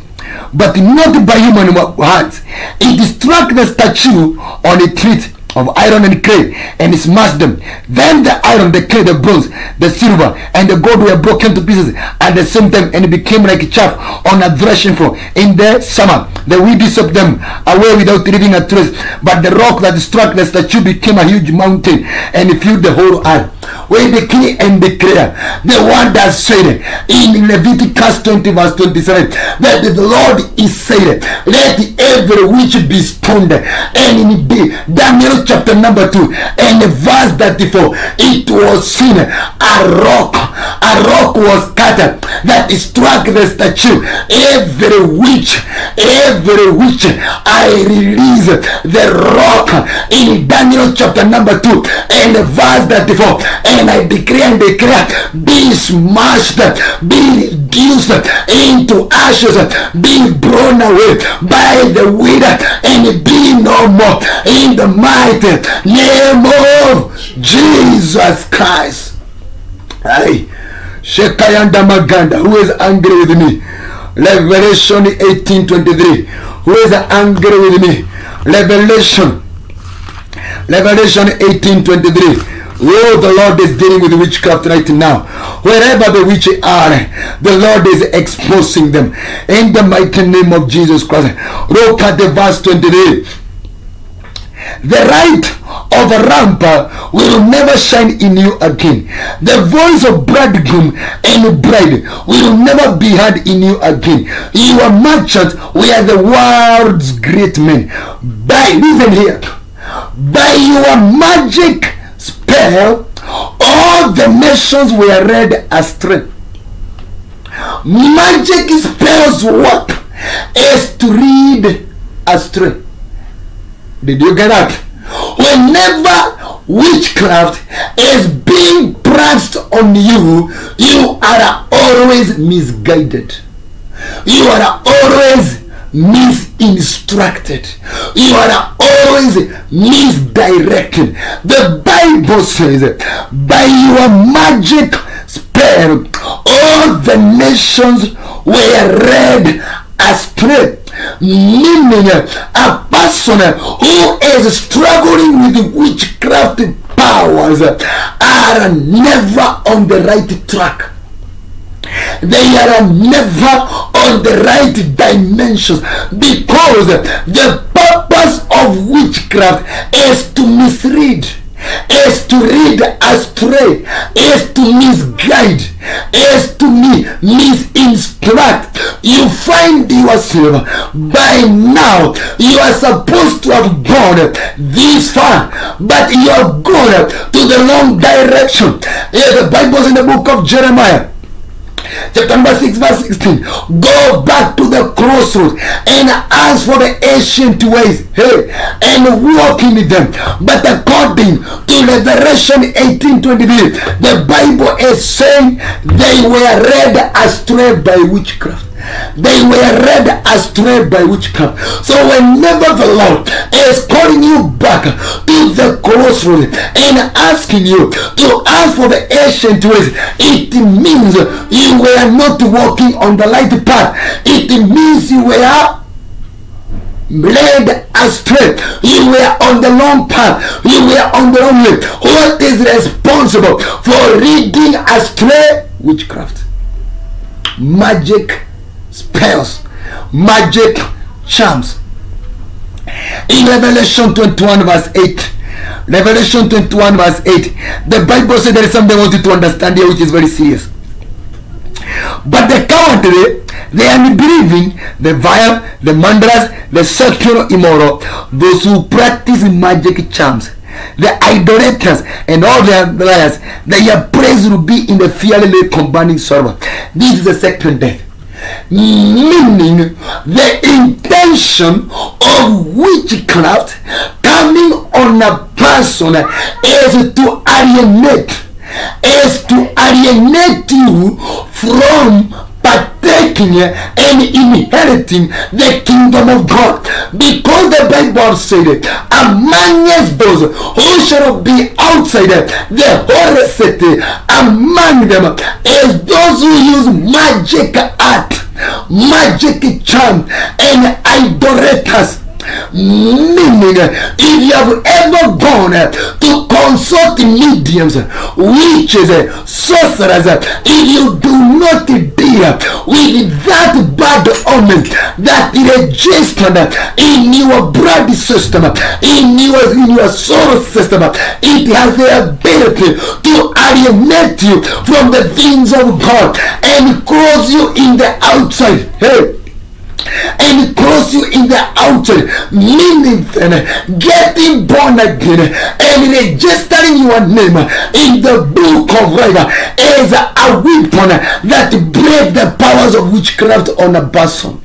[SPEAKER 1] but not by human hands. It struck the statue on a tree of iron and clay and smashed them. Then the iron, the clay, the bronze, the silver, and the gold were broken to pieces at the same time and it became like chaff on a threshing floor. In the summer, the wind swept them away without leaving a trace. But the rock that struck the statue became a huge mountain and it filled the whole earth. We decree and declare the word that said in Leviticus 20 verse 27 that the Lord is said, let every witch be stoned. And in Daniel chapter number 2 and verse 34 it was seen a rock a rock was cut that struck the statue every witch every witch I release the rock in Daniel chapter number 2 and verse 34 and I decree and declare be smashed be reduced into ashes be blown away by the wind and be no more in the mighty name of Jesus Christ. Hey, Shekayanda Maganda, who is angry with me? Revelation 18:23. Who is angry with me? Revelation. Revelation 18:23. Oh, the Lord is dealing with witchcraft right now. Wherever the witches are, the Lord is exposing them. In the mighty name of Jesus Christ. Look at the verse 23 the right of a ramper will never shine in you again. The voice of bridegroom and bride will never be heard in you again. You are merchant, we are the world's great men. By, listen here, by your magic spell, all the nations were led astray. Magic spells work is to read astray. Did you get that? Whenever witchcraft is being practiced on you, you are always misguided. You are always misinstructed. You are always misdirected. The Bible says, by your magic spell, all the nations were led astray meaning a person who is struggling with witchcraft powers are never on the right track they are never on the right dimensions because the purpose of witchcraft is to misread is to read astray is to misguide is to me misinstruct. You find yourself by now you are supposed to have gone this far but you are gone to the wrong direction. Yeah, the bible is in the book of jeremiah chapter number 6 verse 16 go back to the crossroads and ask for the ancient ways hey and walk in them. But according to revelation 18 23 the bible is saying they were led astray by witchcraft they were led astray by witchcraft. So whenever the Lord is calling you back to the crossroads and asking you to ask for the ancient ways, it means you were not walking on the light path. It means you were led astray. You were on the wrong path. You were on the wrong way. What is responsible for leading astray? Witchcraft, magic, spells, magic, charms. In Revelation 21 verse 8, Revelation 21 verse 8, the Bible says there is something I want you to understand here which is very serious. But the cowardly, the unbelieving, the vile, the murderers, the sexual immoral, those who practice magic charms, the idolaters, and all their liars, their praise will be in the fearfully combining sorrow. This is the second death meaning the intention of witchcraft coming on a person is to alienate is to alienate you from partaking and inheriting the kingdom of God. Because the Bible said, it, amongst those who shall be outside the holy city, among them is those who use magic art, magic charm, and idolaters meaning if you have ever gone eh, to consult mediums eh, witches eh, sorcerers if you do not deal with that bad omen that registered in your blood system in your in your soul system it has the ability to alienate you from the things of God and close you in the outside. Hey and close you in the outer, meaning getting born again and registering your name in the book of life is a weapon that breaks the powers of witchcraft on a person.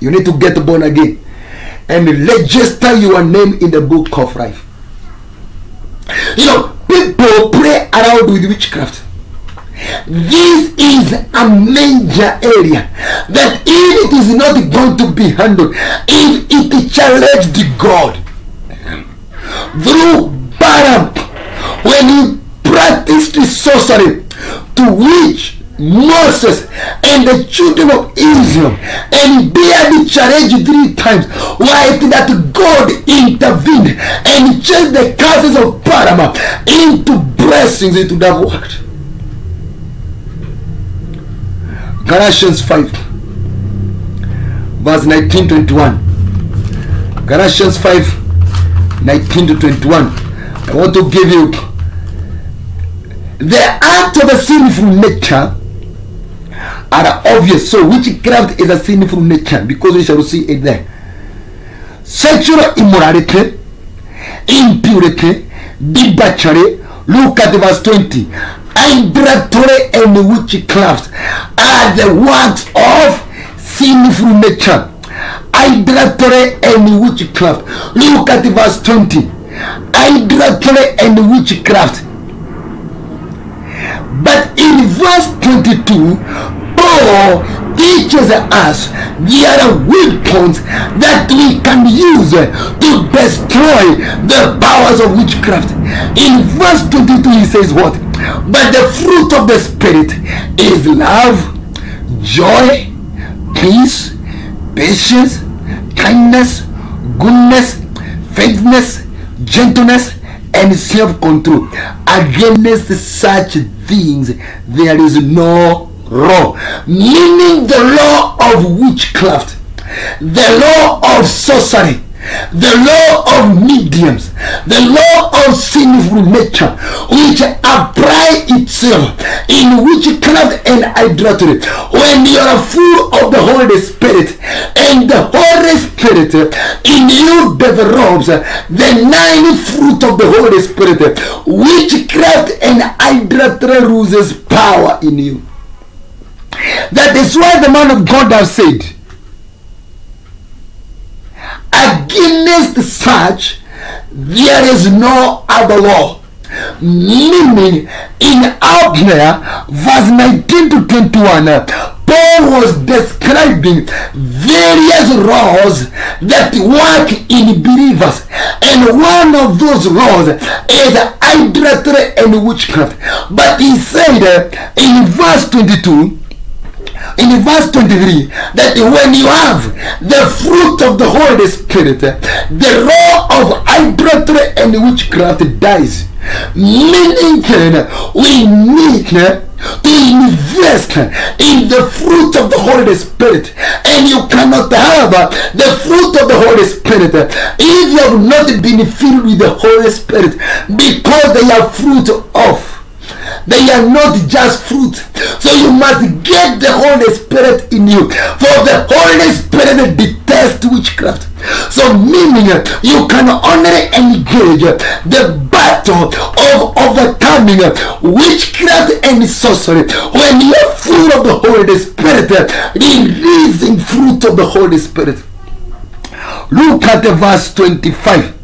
[SPEAKER 1] You need to get born again and register your name in the book of life. You know, people pray around with witchcraft this is a major area that if it is not going to be handled, if it challenged God through Balaam, when he practiced sorcery to which Moses and the children of Israel and dared challenge three times. Why that God intervened and changed the curses of Balaam into blessings, would have worked. Galatians 5 verse 19 to 21 Galatians 5 19 to 21 I want to give you the act of a sinful nature are obvious. So witchcraft is a sinful nature because we shall see it there. Sexual immorality impurity debauchery. Look at verse 20 idolatry and witchcraft are the works of sinful nature. Idolatry and witchcraft. Look at verse 20. Idolatry and witchcraft. But in verse 22, Paul teaches us there are weapons that we can use to destroy the powers of witchcraft. In verse 22, he says, What? But the fruit of the Spirit is love, joy, peace, patience, kindness, goodness, faithfulness, gentleness, and self-control. Against such things there is no law. Meaning the law of witchcraft, the law of sorcery, the law of mediums, the law of sinful nature, which apply itself in witchcraft and idolatry. When you are full of the Holy Spirit and the Holy Spirit in you develops the nine fruit of the Holy Spirit, witchcraft and idolatry loses power in you. That is why the man of God has said, against such there is no other law. Meaning in there verse 19 to 21 paul was describing various laws that work in believers. And one of those laws is idolatry and witchcraft. But he said in verse 22 in verse 23 that when you have the fruit of the Holy Spirit, the law of idolatry and witchcraft dies. Meaning, we need to invest in the fruit of the Holy Spirit. And you cannot have the fruit of the Holy Spirit if you have not been filled with the Holy Spirit because they are fruit of they are not just fruit. So you must get the Holy Spirit in you. For the Holy Spirit detests witchcraft. So meaning you can only engage the battle of overcoming witchcraft and sorcery when you are full of the Holy Spirit, The releasing fruit of the Holy Spirit. Look at the verse 25.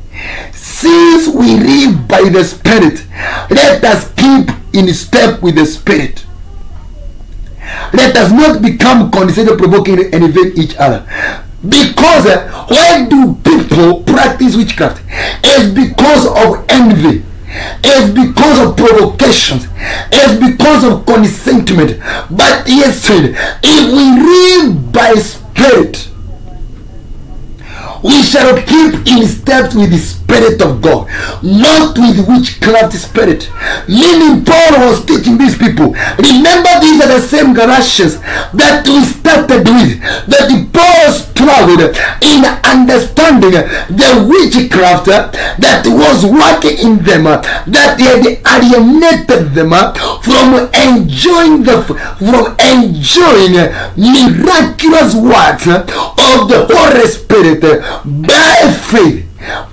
[SPEAKER 1] Since we live by the Spirit, let us keep in step with the Spirit. Let us not become condescending, provoking, and evade each other. Because uh, why do people practice witchcraft? It's because of envy. It's because of provocations. It's because of consentment. But said, if we live by spirit, we shall keep in step with the Spirit of God, not with witchcraft spirit. Meaning, Paul was teaching these people. Remember, these are the same Galatians that we started with, that Paul struggled in understanding the witchcraft that was working in them, that had alienated them from enjoying the from enjoying miraculous works of the Holy Spirit by faith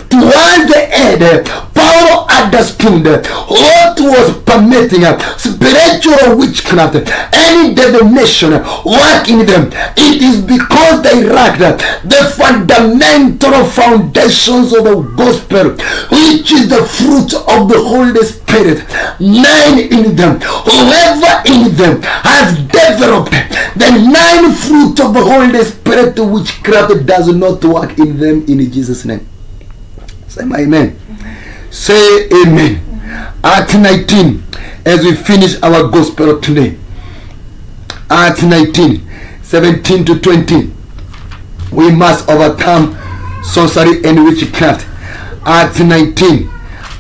[SPEAKER 1] towards uh, the end, Paul understood what was permitting uh, spiritual witchcraft, any divination work in them. It is because they lacked uh, the fundamental foundations of the gospel, which is the fruit of the Holy Spirit. Nine in them. Whoever in them has developed the nine fruit of the Holy Spirit, witchcraft does not work in them in Jesus' name. Say amen. Say amen. Acts 19, as we finish our gospel today, Acts 19, 17 to 20, we must overcome sorcery and witchcraft. Acts 19,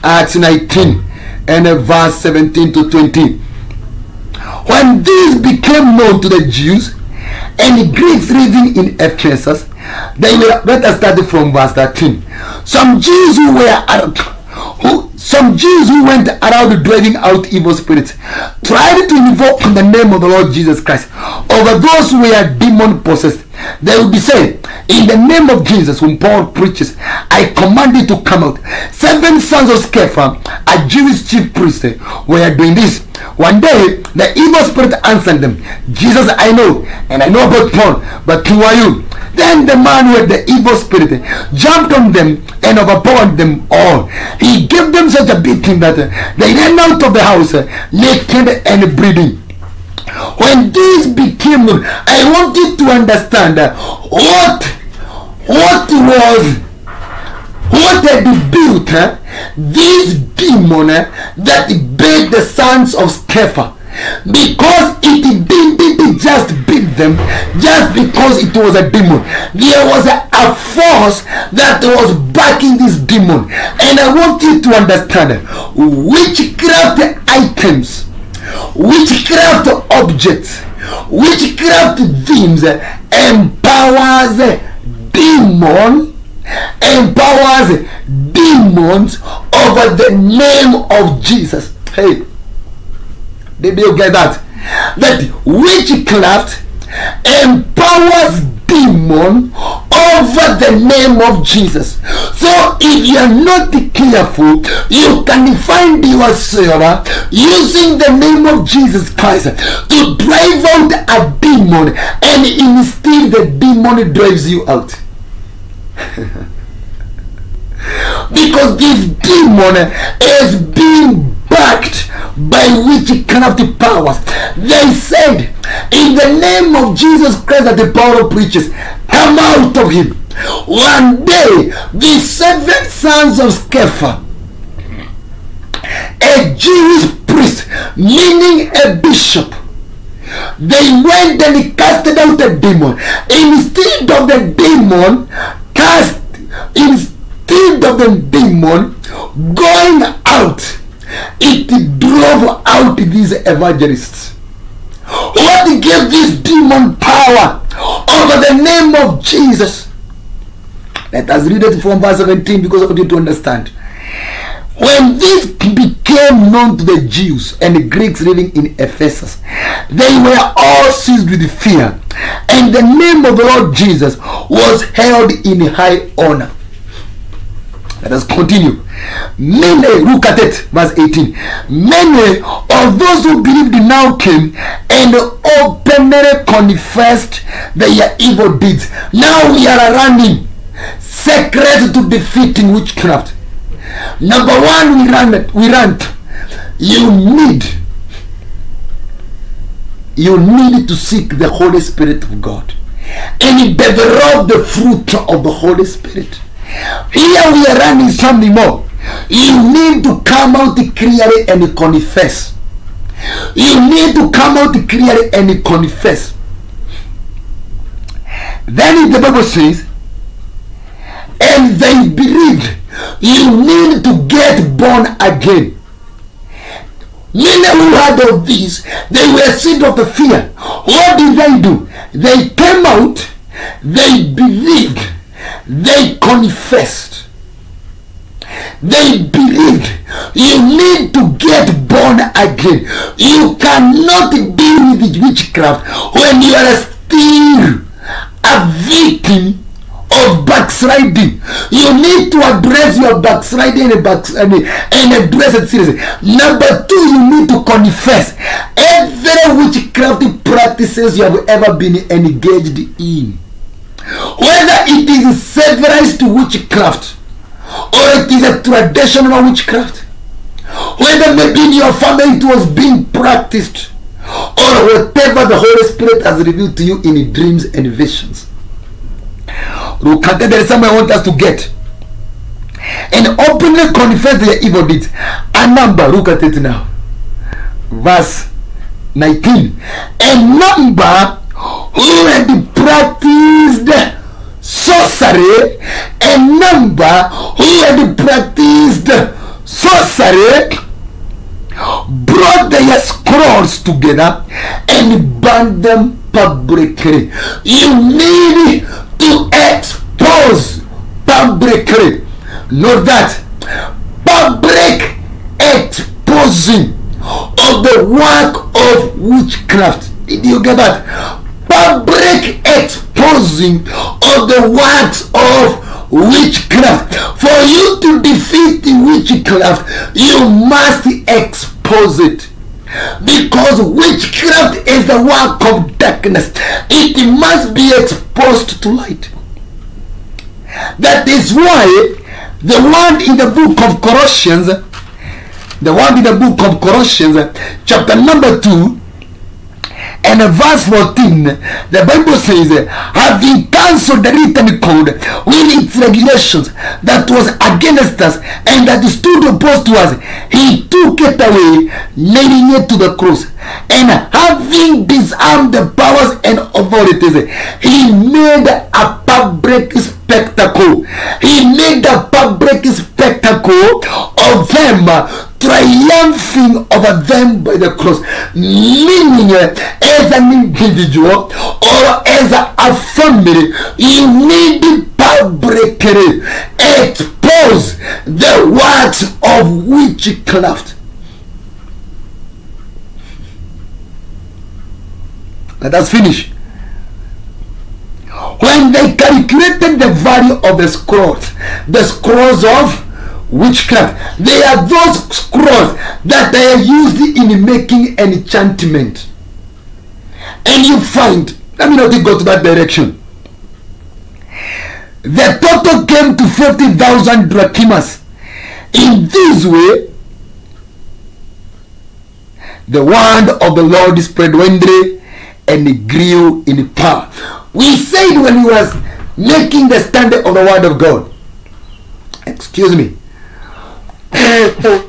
[SPEAKER 1] Acts 19, and verse 17 to 20. When this became known to the Jews and Greeks living in Ephesus, were, let us start from verse 13. Some Jews who were who some Jews who went around driving out evil spirits tried to invoke in the name of the Lord Jesus Christ over those who were demon possessed. They will be saying, In the name of Jesus, whom Paul preaches, I command you to come out. Seven sons of Sceva, a Jewish chief priest, were doing this. One day, the evil spirit answered them, Jesus I know, and I know about Paul, but who are you? Then the man with the evil spirit jumped on them and overpowered them all. He gave them such a beating that they ran out of the house naked and bleeding. When this became known, I want you to understand what what was what had built uh, this demon uh, that bade the sons of Sceva because it didn't just beat them just because it was a demon. There was a, a force that was backing this demon. And i want you to understand witchcraft items witchcraft objects witchcraft themes empowers demon empowers demons over the name of jesus. Hey did you get that that witchcraft empowers demon over the name of Jesus. So if you are not careful, you can find yourself using the name of Jesus Christ to drive out a demon and instead the demon drives you out. because this demon is being backed by witchcraft powers. They said, in the name of Jesus Christ that the power preaches, come out of him. One day, the seven sons of Sceva, a Jewish priest, meaning a bishop, they went and casted out a demon. Instead of the demon cast, instead of the demon going out, it drove out these evangelists. What gave this demon power over the name of Jesus? Let us read it from verse 17 because I want you to understand. When this became known to the Jews and the Greeks living in Ephesus, they were all seized with fear, and the name of the Lord Jesus was held in high honor. Let us continue. Many, look at it, verse 18. Many of those who believed now came and openly confessed their evil deeds. Now we are running secret to defeating witchcraft. Number one, we run it. we run. You need you need to seek the Holy Spirit of God and develop the fruit of the Holy Spirit. Here we are running something more. You need to come out clearly and confess. You need to come out clearly and confess. Then the Bible says, and they believed you need to get born again. Many who heard of this, they were sick of the fear. What did they do? They came out, they believed, they confessed. They believed you need to get born again. You cannot deal with witchcraft when you are still a victim of backsliding. You need to address your backsliding and, back, and, and address it seriously. Number two, you need to confess every witchcraft practices you have ever been engaged in. Whether it is severance to witchcraft or it is a traditional witchcraft, whether maybe in your family it was being practiced or whatever the Holy Spirit has revealed to you in dreams and visions. Look at there is somewhere I want us to get. And openly confess their evil deeds. A number, look at it now. Verse 19. A number who had practiced sorcery, a number who had practiced sorcery brought their scrolls together and burned them publicly. You need to expose publicly. Note that public exposing of the work of witchcraft. Did you get that? Public exposing of the works of witchcraft. For you to defeat the witchcraft, you must expose it. Because witchcraft is the work of darkness, it must be exposed to light. That is why the one in the book of Colossians, the one in the book of Colossians, chapter number 2, And verse 14, the Bible says, having cancelled the written code with its regulations that was against us and that stood opposed to us, he took it away, nailing it to the cross. And having disarmed the powers and authorities, he made a public spectacle. He made a public spectacle of them triumphing over them by the cross, meaning uh, as an individual or as a, family, you need to publicly expose the works of witchcraft. Let us finish. When they calculated the value of the scrolls, the scrolls of witchcraft. They are those scrolls that are used in making an enchantment. And you find, let me not go to that direction. The total came to 50,000 drachmas. In this way, the word of the Lord spread widely and grew in power. We said when he was making the standard of the word of God. Excuse me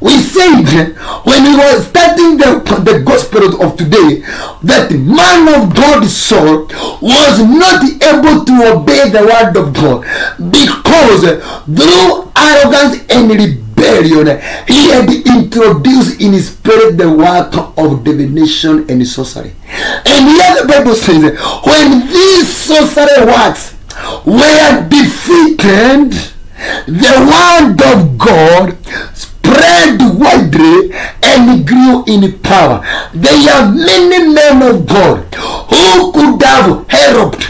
[SPEAKER 1] we said when we were starting the, the gospel of today that the man of God Saul was not able to obey the word of God because through arrogance and rebellion he had introduced in his spirit the work of divination and sorcery. And here the bible says when these sorcery works were defeated the word of god spread widely and grew in power. There are many men of god who could have helped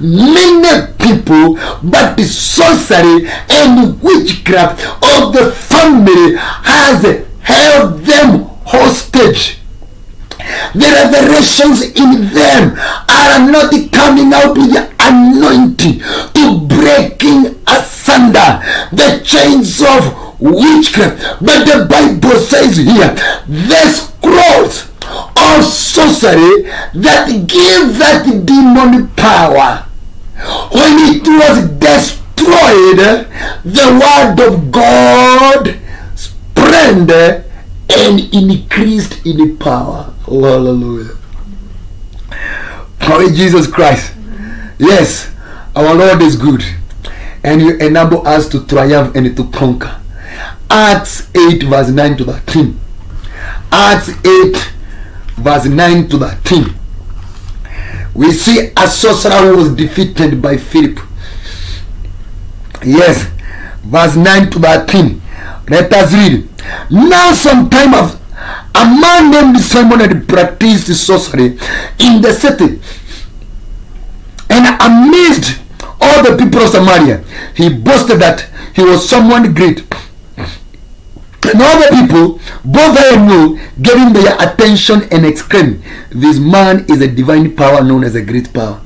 [SPEAKER 1] many people but the sorcery and witchcraft of the family has held them hostage. The revelations in them are not coming out with the anointing to breaking asunder the chains of witchcraft. But the bible says here the scrolls of sorcery that give that demon power. When it was destroyed the word of god spread and increased in power. Hallelujah. Praise jesus christ. Yes our lord is good. And you enable us to triumph and to conquer. Acts 8 verse 9 to 13 acts 8 verse 9 to 13 we see a sorcerer who was defeated by philip. Yes verse 9 to 13 let us read. Now some time of a man named simon had practiced sorcery in the city and amazed all the people of samaria. He boasted that he was someone great and all the people, both high and low, him their attention and exclaimed, This man is a divine power known as a great power.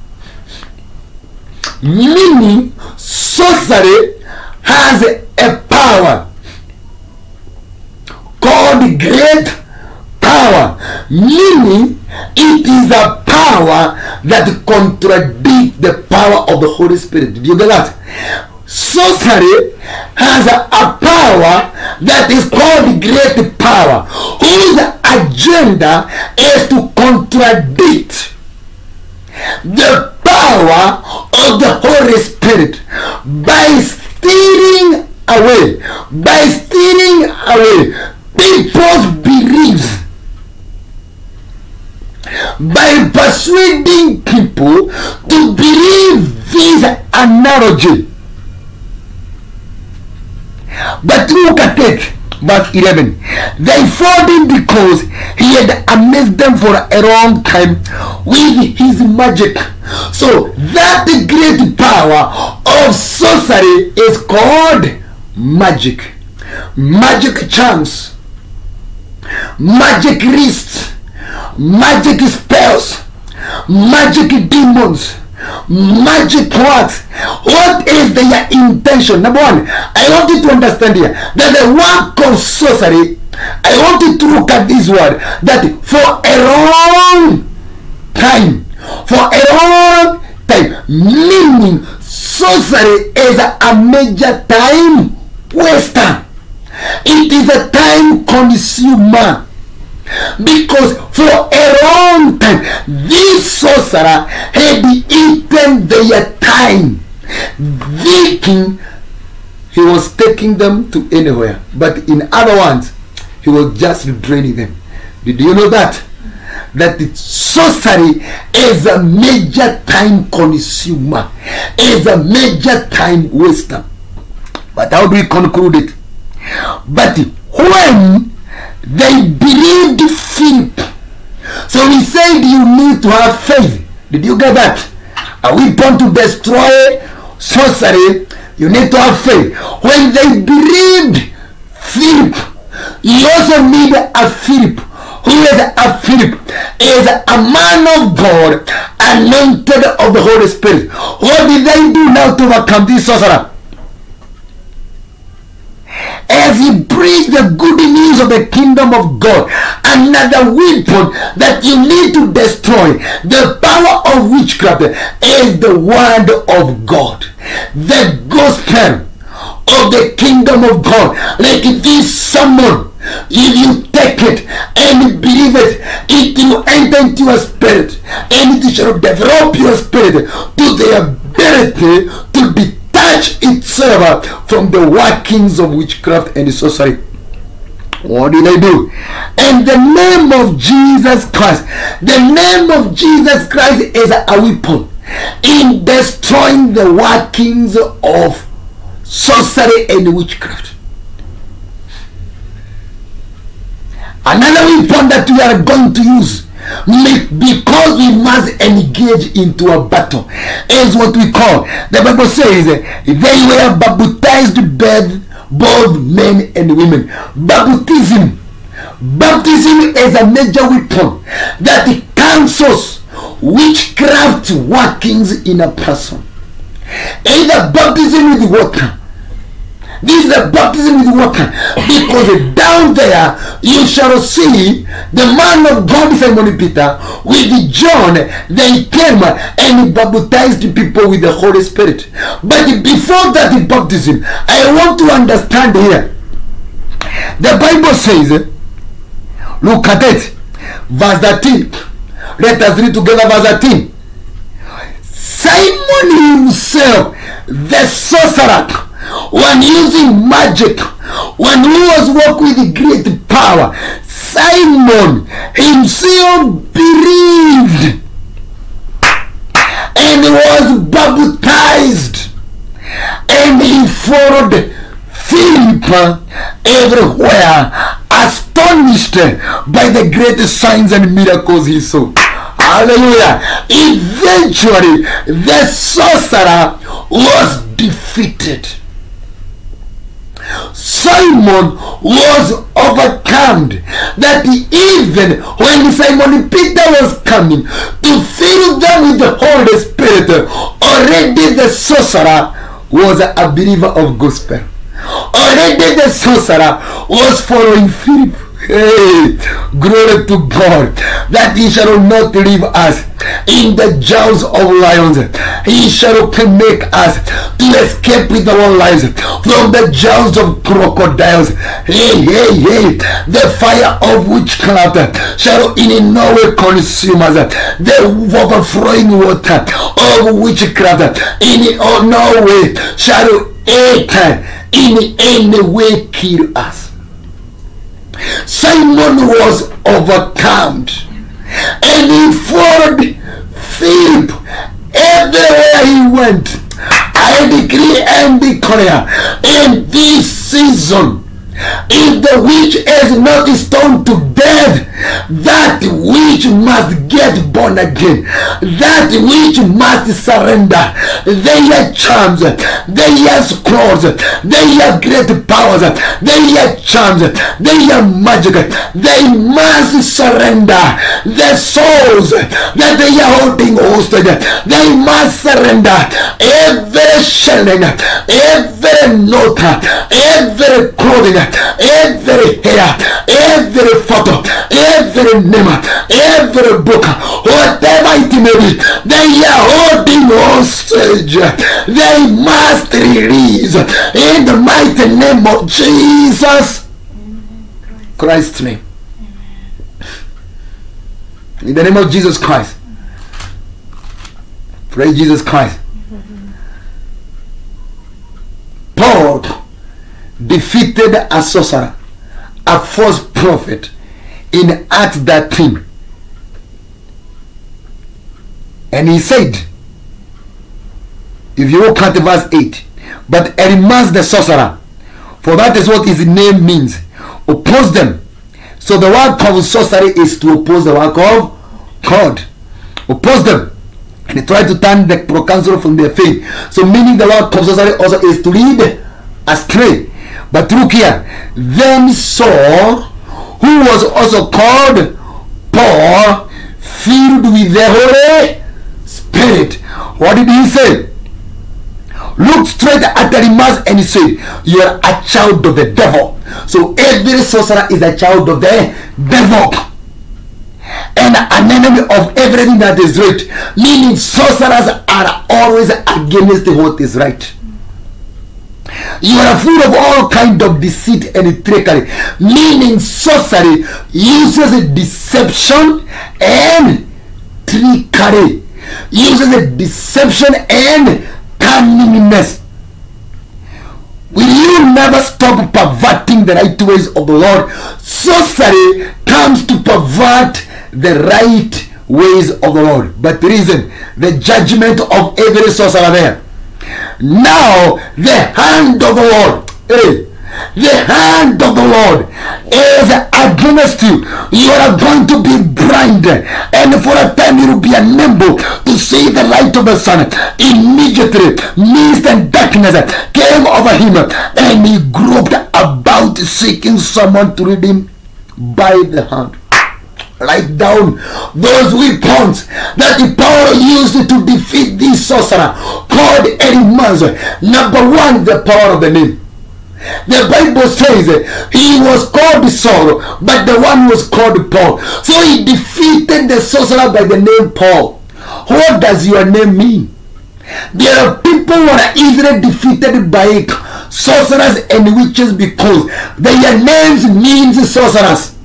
[SPEAKER 1] Meaning, sorcery has a power called great power. Meaning, it is a power that contradicts the power of the Holy Spirit. Did you get that? Sorcery has a, power that is called great power whose agenda is to contradict the power of the holy spirit by stealing away by stealing away people's beliefs by persuading people to believe this analogy but look at it. Verse 11. They fought him because he had amazed them for a long time with his magic. So that great power of sorcery is called magic. Magic charms. Magic wrists. Magic spells. Magic demons. Magic works. What is their intention? Number one, I want you to understand here that the work of sorcery, I want you to look at this word that for a long time, for a long time, meaning sorcery is a major time waster. It is a time consumer because for a long time this sorcerer had eaten their time thinking he was taking them to anywhere. But in other words he was just draining them. Did you know that? That sorcery is a major time consumer is a major time waster. But how do we conclude it? But when they believed Philip. So he said you need to have faith. Did you get that? Are we born to destroy sorcery? You need to have faith. When they believed Philip, you also need a Philip. Who is a Philip? Is a man of God, anointed of the Holy Spirit. What did they do now to overcome this sorcerer? As he preached the good news of the kingdom of God. Another weapon that you need to destroy the power of witchcraft is the word of God, the gospel of the kingdom of God. Like this sermon, if you take it and believe it, it will enter into your spirit and it shall develop your spirit to the ability to be detach itself from the workings of witchcraft and sorcery. What did they do? In the name of Jesus Christ, the name of Jesus Christ is a weapon in destroying the workings of sorcery and witchcraft. Another weapon that we are going to use because we must engage into a battle is what we call. The bible says they were baptized both men and women. Baptism. Baptism is a major weapon that cancels witchcraft workings in a person. Either baptism with water this is the baptism with water. Because down there you shall see the man of God, Simon Peter, with John. They came and baptized people with the Holy Spirit. But before that baptism, I want to understand here. The Bible says, look at it, verse 13. Let us read together verse 13. Simon himself, the sorcerer, when using magic, when he was work with great power, Simon himself believed and was baptized and he followed Philip everywhere astonished by the great signs and miracles he saw. Hallelujah. Eventually, the sorcerer was defeated. Simon was overcome that even when Simon Peter was coming to fill them with the Holy Spirit, already the sorcerer was a believer of gospel. Already the sorcerer was following Philip. Hey, glory to God that he shall not leave us in the jaws of lions. He shall make us to escape with our lives from the jaws of crocodiles. Hey, hey, hey, the fire of witchcraft shall in no way consume us. The overflowing water of witchcraft in no way shall it in any way kill us. Simon was overcome and he followed Philip everywhere he went. I decree and declare in this season If the witch is not stoned to death, that witch must get born again. That witch must surrender. They Their charms, their scrolls, their great powers, They their charms, their magic, they must surrender. The souls that they are holding hostage, they must surrender. Every shilling, every note, every clothing, every hair, every photo, every name, every book, whatever it may be, they are holding hostage. They must release in the mighty name of Jesus Christ's name. In the name of Jesus Christ. Praise Jesus Christ. Paul defeated a sorcerer, a false prophet in Acts 13. And he said, if you look at verse 8, but Elymas the sorcerer, for that is what his name means, oppose them. So the work of sorcery is to oppose the work of God. Oppose them. And he tried to turn the proconsul from their faith. So meaning the work of sorcery also is to lead astray. But look here. Then Saul, who was also called Paul, filled with the Holy Spirit. What did he say? Looked straight at the Elymas and he said, You are a child of the devil. So every sorcerer is a child of the devil. And an enemy of everything that is right. Meaning sorcerers are always against what is right. You are full of all kind of deceit and trickery. Meaning sorcery uses deception and trickery. Uses deception and cunningness. Will you never stop perverting the right ways of the Lord? Sorcery comes to pervert the right ways of the Lord. But reason, the judgment of every sorcerer there. Now the hand of the Lord, the hand of the Lord is against you. You are going to be blind, and for a time you will be unable to see the light of the sun. Immediately, mist and darkness came over him, and he groped about seeking someone to lead him by the hand write down those weapons that the power used to defeat this sorcerer called Elymas. Number one, the power of the name. The Bible says he was called Saul, but the one was called Paul. So he defeated the sorcerer by the name Paul. What does your name mean? There are people who are easily defeated by sorcerers and witches because their names means sorcerers.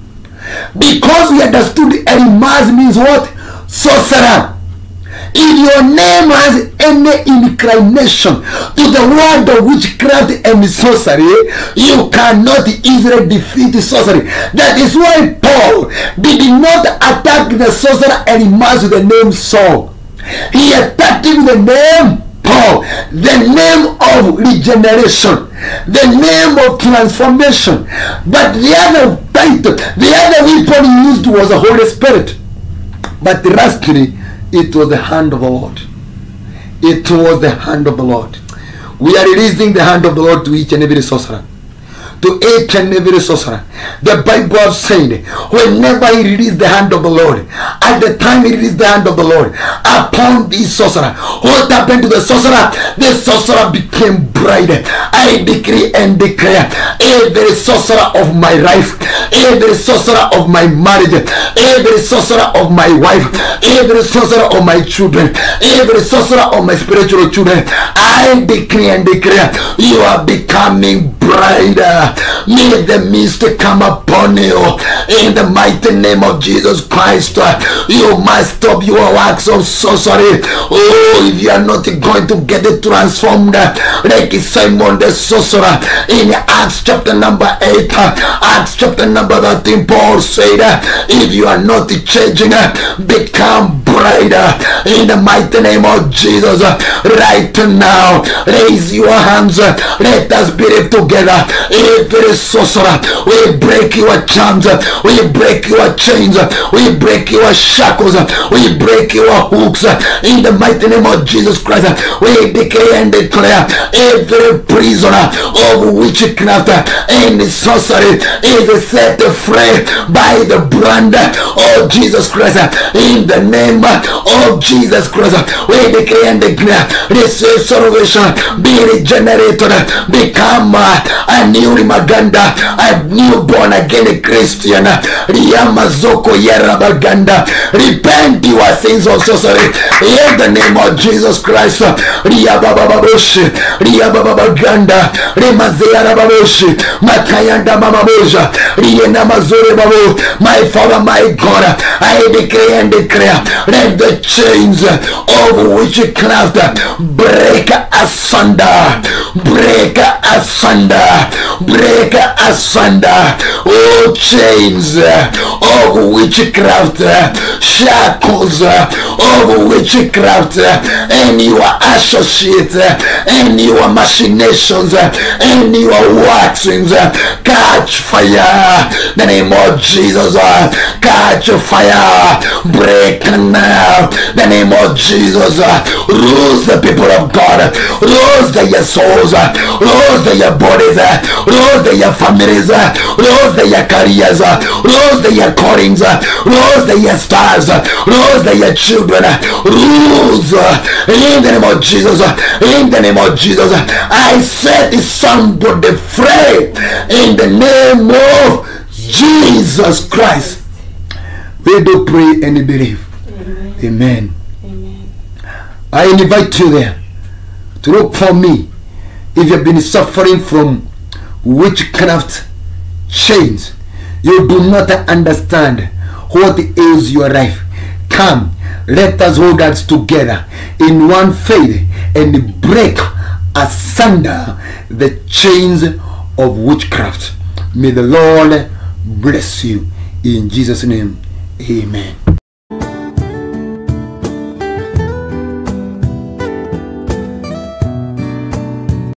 [SPEAKER 1] Because we understood Elymas means what? Sorcerer. If your name has any inclination to the world of witchcraft and sorcery, you cannot easily defeat sorcery. That is why Paul did not attack the sorcerer Elymas with the name Saul. He attacked him with the name Paul, the name of regeneration, the name of transformation. But the other title, the other weapon used was the Holy Spirit. But lastly, it was the hand of the Lord. It was the hand of the Lord. We are releasing the hand of the Lord to each and every sorcerer. To each and every sorcerer. The Bible said, whenever he released the hand of the Lord, at the time he released the hand of the Lord upon this sorcerer, what happened to the sorcerer? The sorcerer became bright. I decree and declare every sorcerer of my life, every sorcerer of my marriage, every sorcerer of my wife, every sorcerer of my children, every sorcerer of my spiritual children, I decree and declare you are becoming brighter. May the mist come upon you in the mighty name of Jesus Christ. Uh, you must stop your works oh, of sorcery. Oh, if you are not going to get it transformed, uh, like Simon the sorcerer in Acts chapter number 8, uh, Acts chapter number 13, Paul said, if you are not changing, become brighter in the mighty name of Jesus. Right now, raise your hands. Let us believe together together. Every sorcerer, we break your charms, we break your chains, we break your shackles, we break your hooks in the mighty name of Jesus Christ. We declare and declare every prisoner of witchcraft and sorcery is set free by the brand of Jesus Christ. In the name of Jesus Christ, we declare and declare receive salvation, be regenerated, become a new Maganda, a new born again Christian. Riamazoko Yerabaganda. Repent your sins of sorcery in the name of Jesus Christ. Riabababoshi, Riababaganda, Remazerababoshi, Makayanda Mamaboja, Riena Mazore Babu. My Father, my God, I declare and declare let the chains of witchcraft break asunder, break asunder, break asunder. all chains. Of witchcraft, shackles. Of witchcraft, and your associates, and your machinations, and your workings catch fire. The name of Jesus, catch fire, break now. The name of Jesus, lose the people of God, lose their souls, lose their bodies, lose their families, lose their careers, lose their callings, lose their stars, lose their children, lose in the name of Jesus, in the name of Jesus. I set somebody free in the name of Jesus Christ. We do pray and believe. Amen.
[SPEAKER 2] Amen.
[SPEAKER 1] I invite you there to look for me if you've been suffering from witchcraft chains. You do not understand what ails your life. Come, let us hold hands together in one faith and break asunder the chains of witchcraft. May the Lord bless you in Jesus' name. Amen.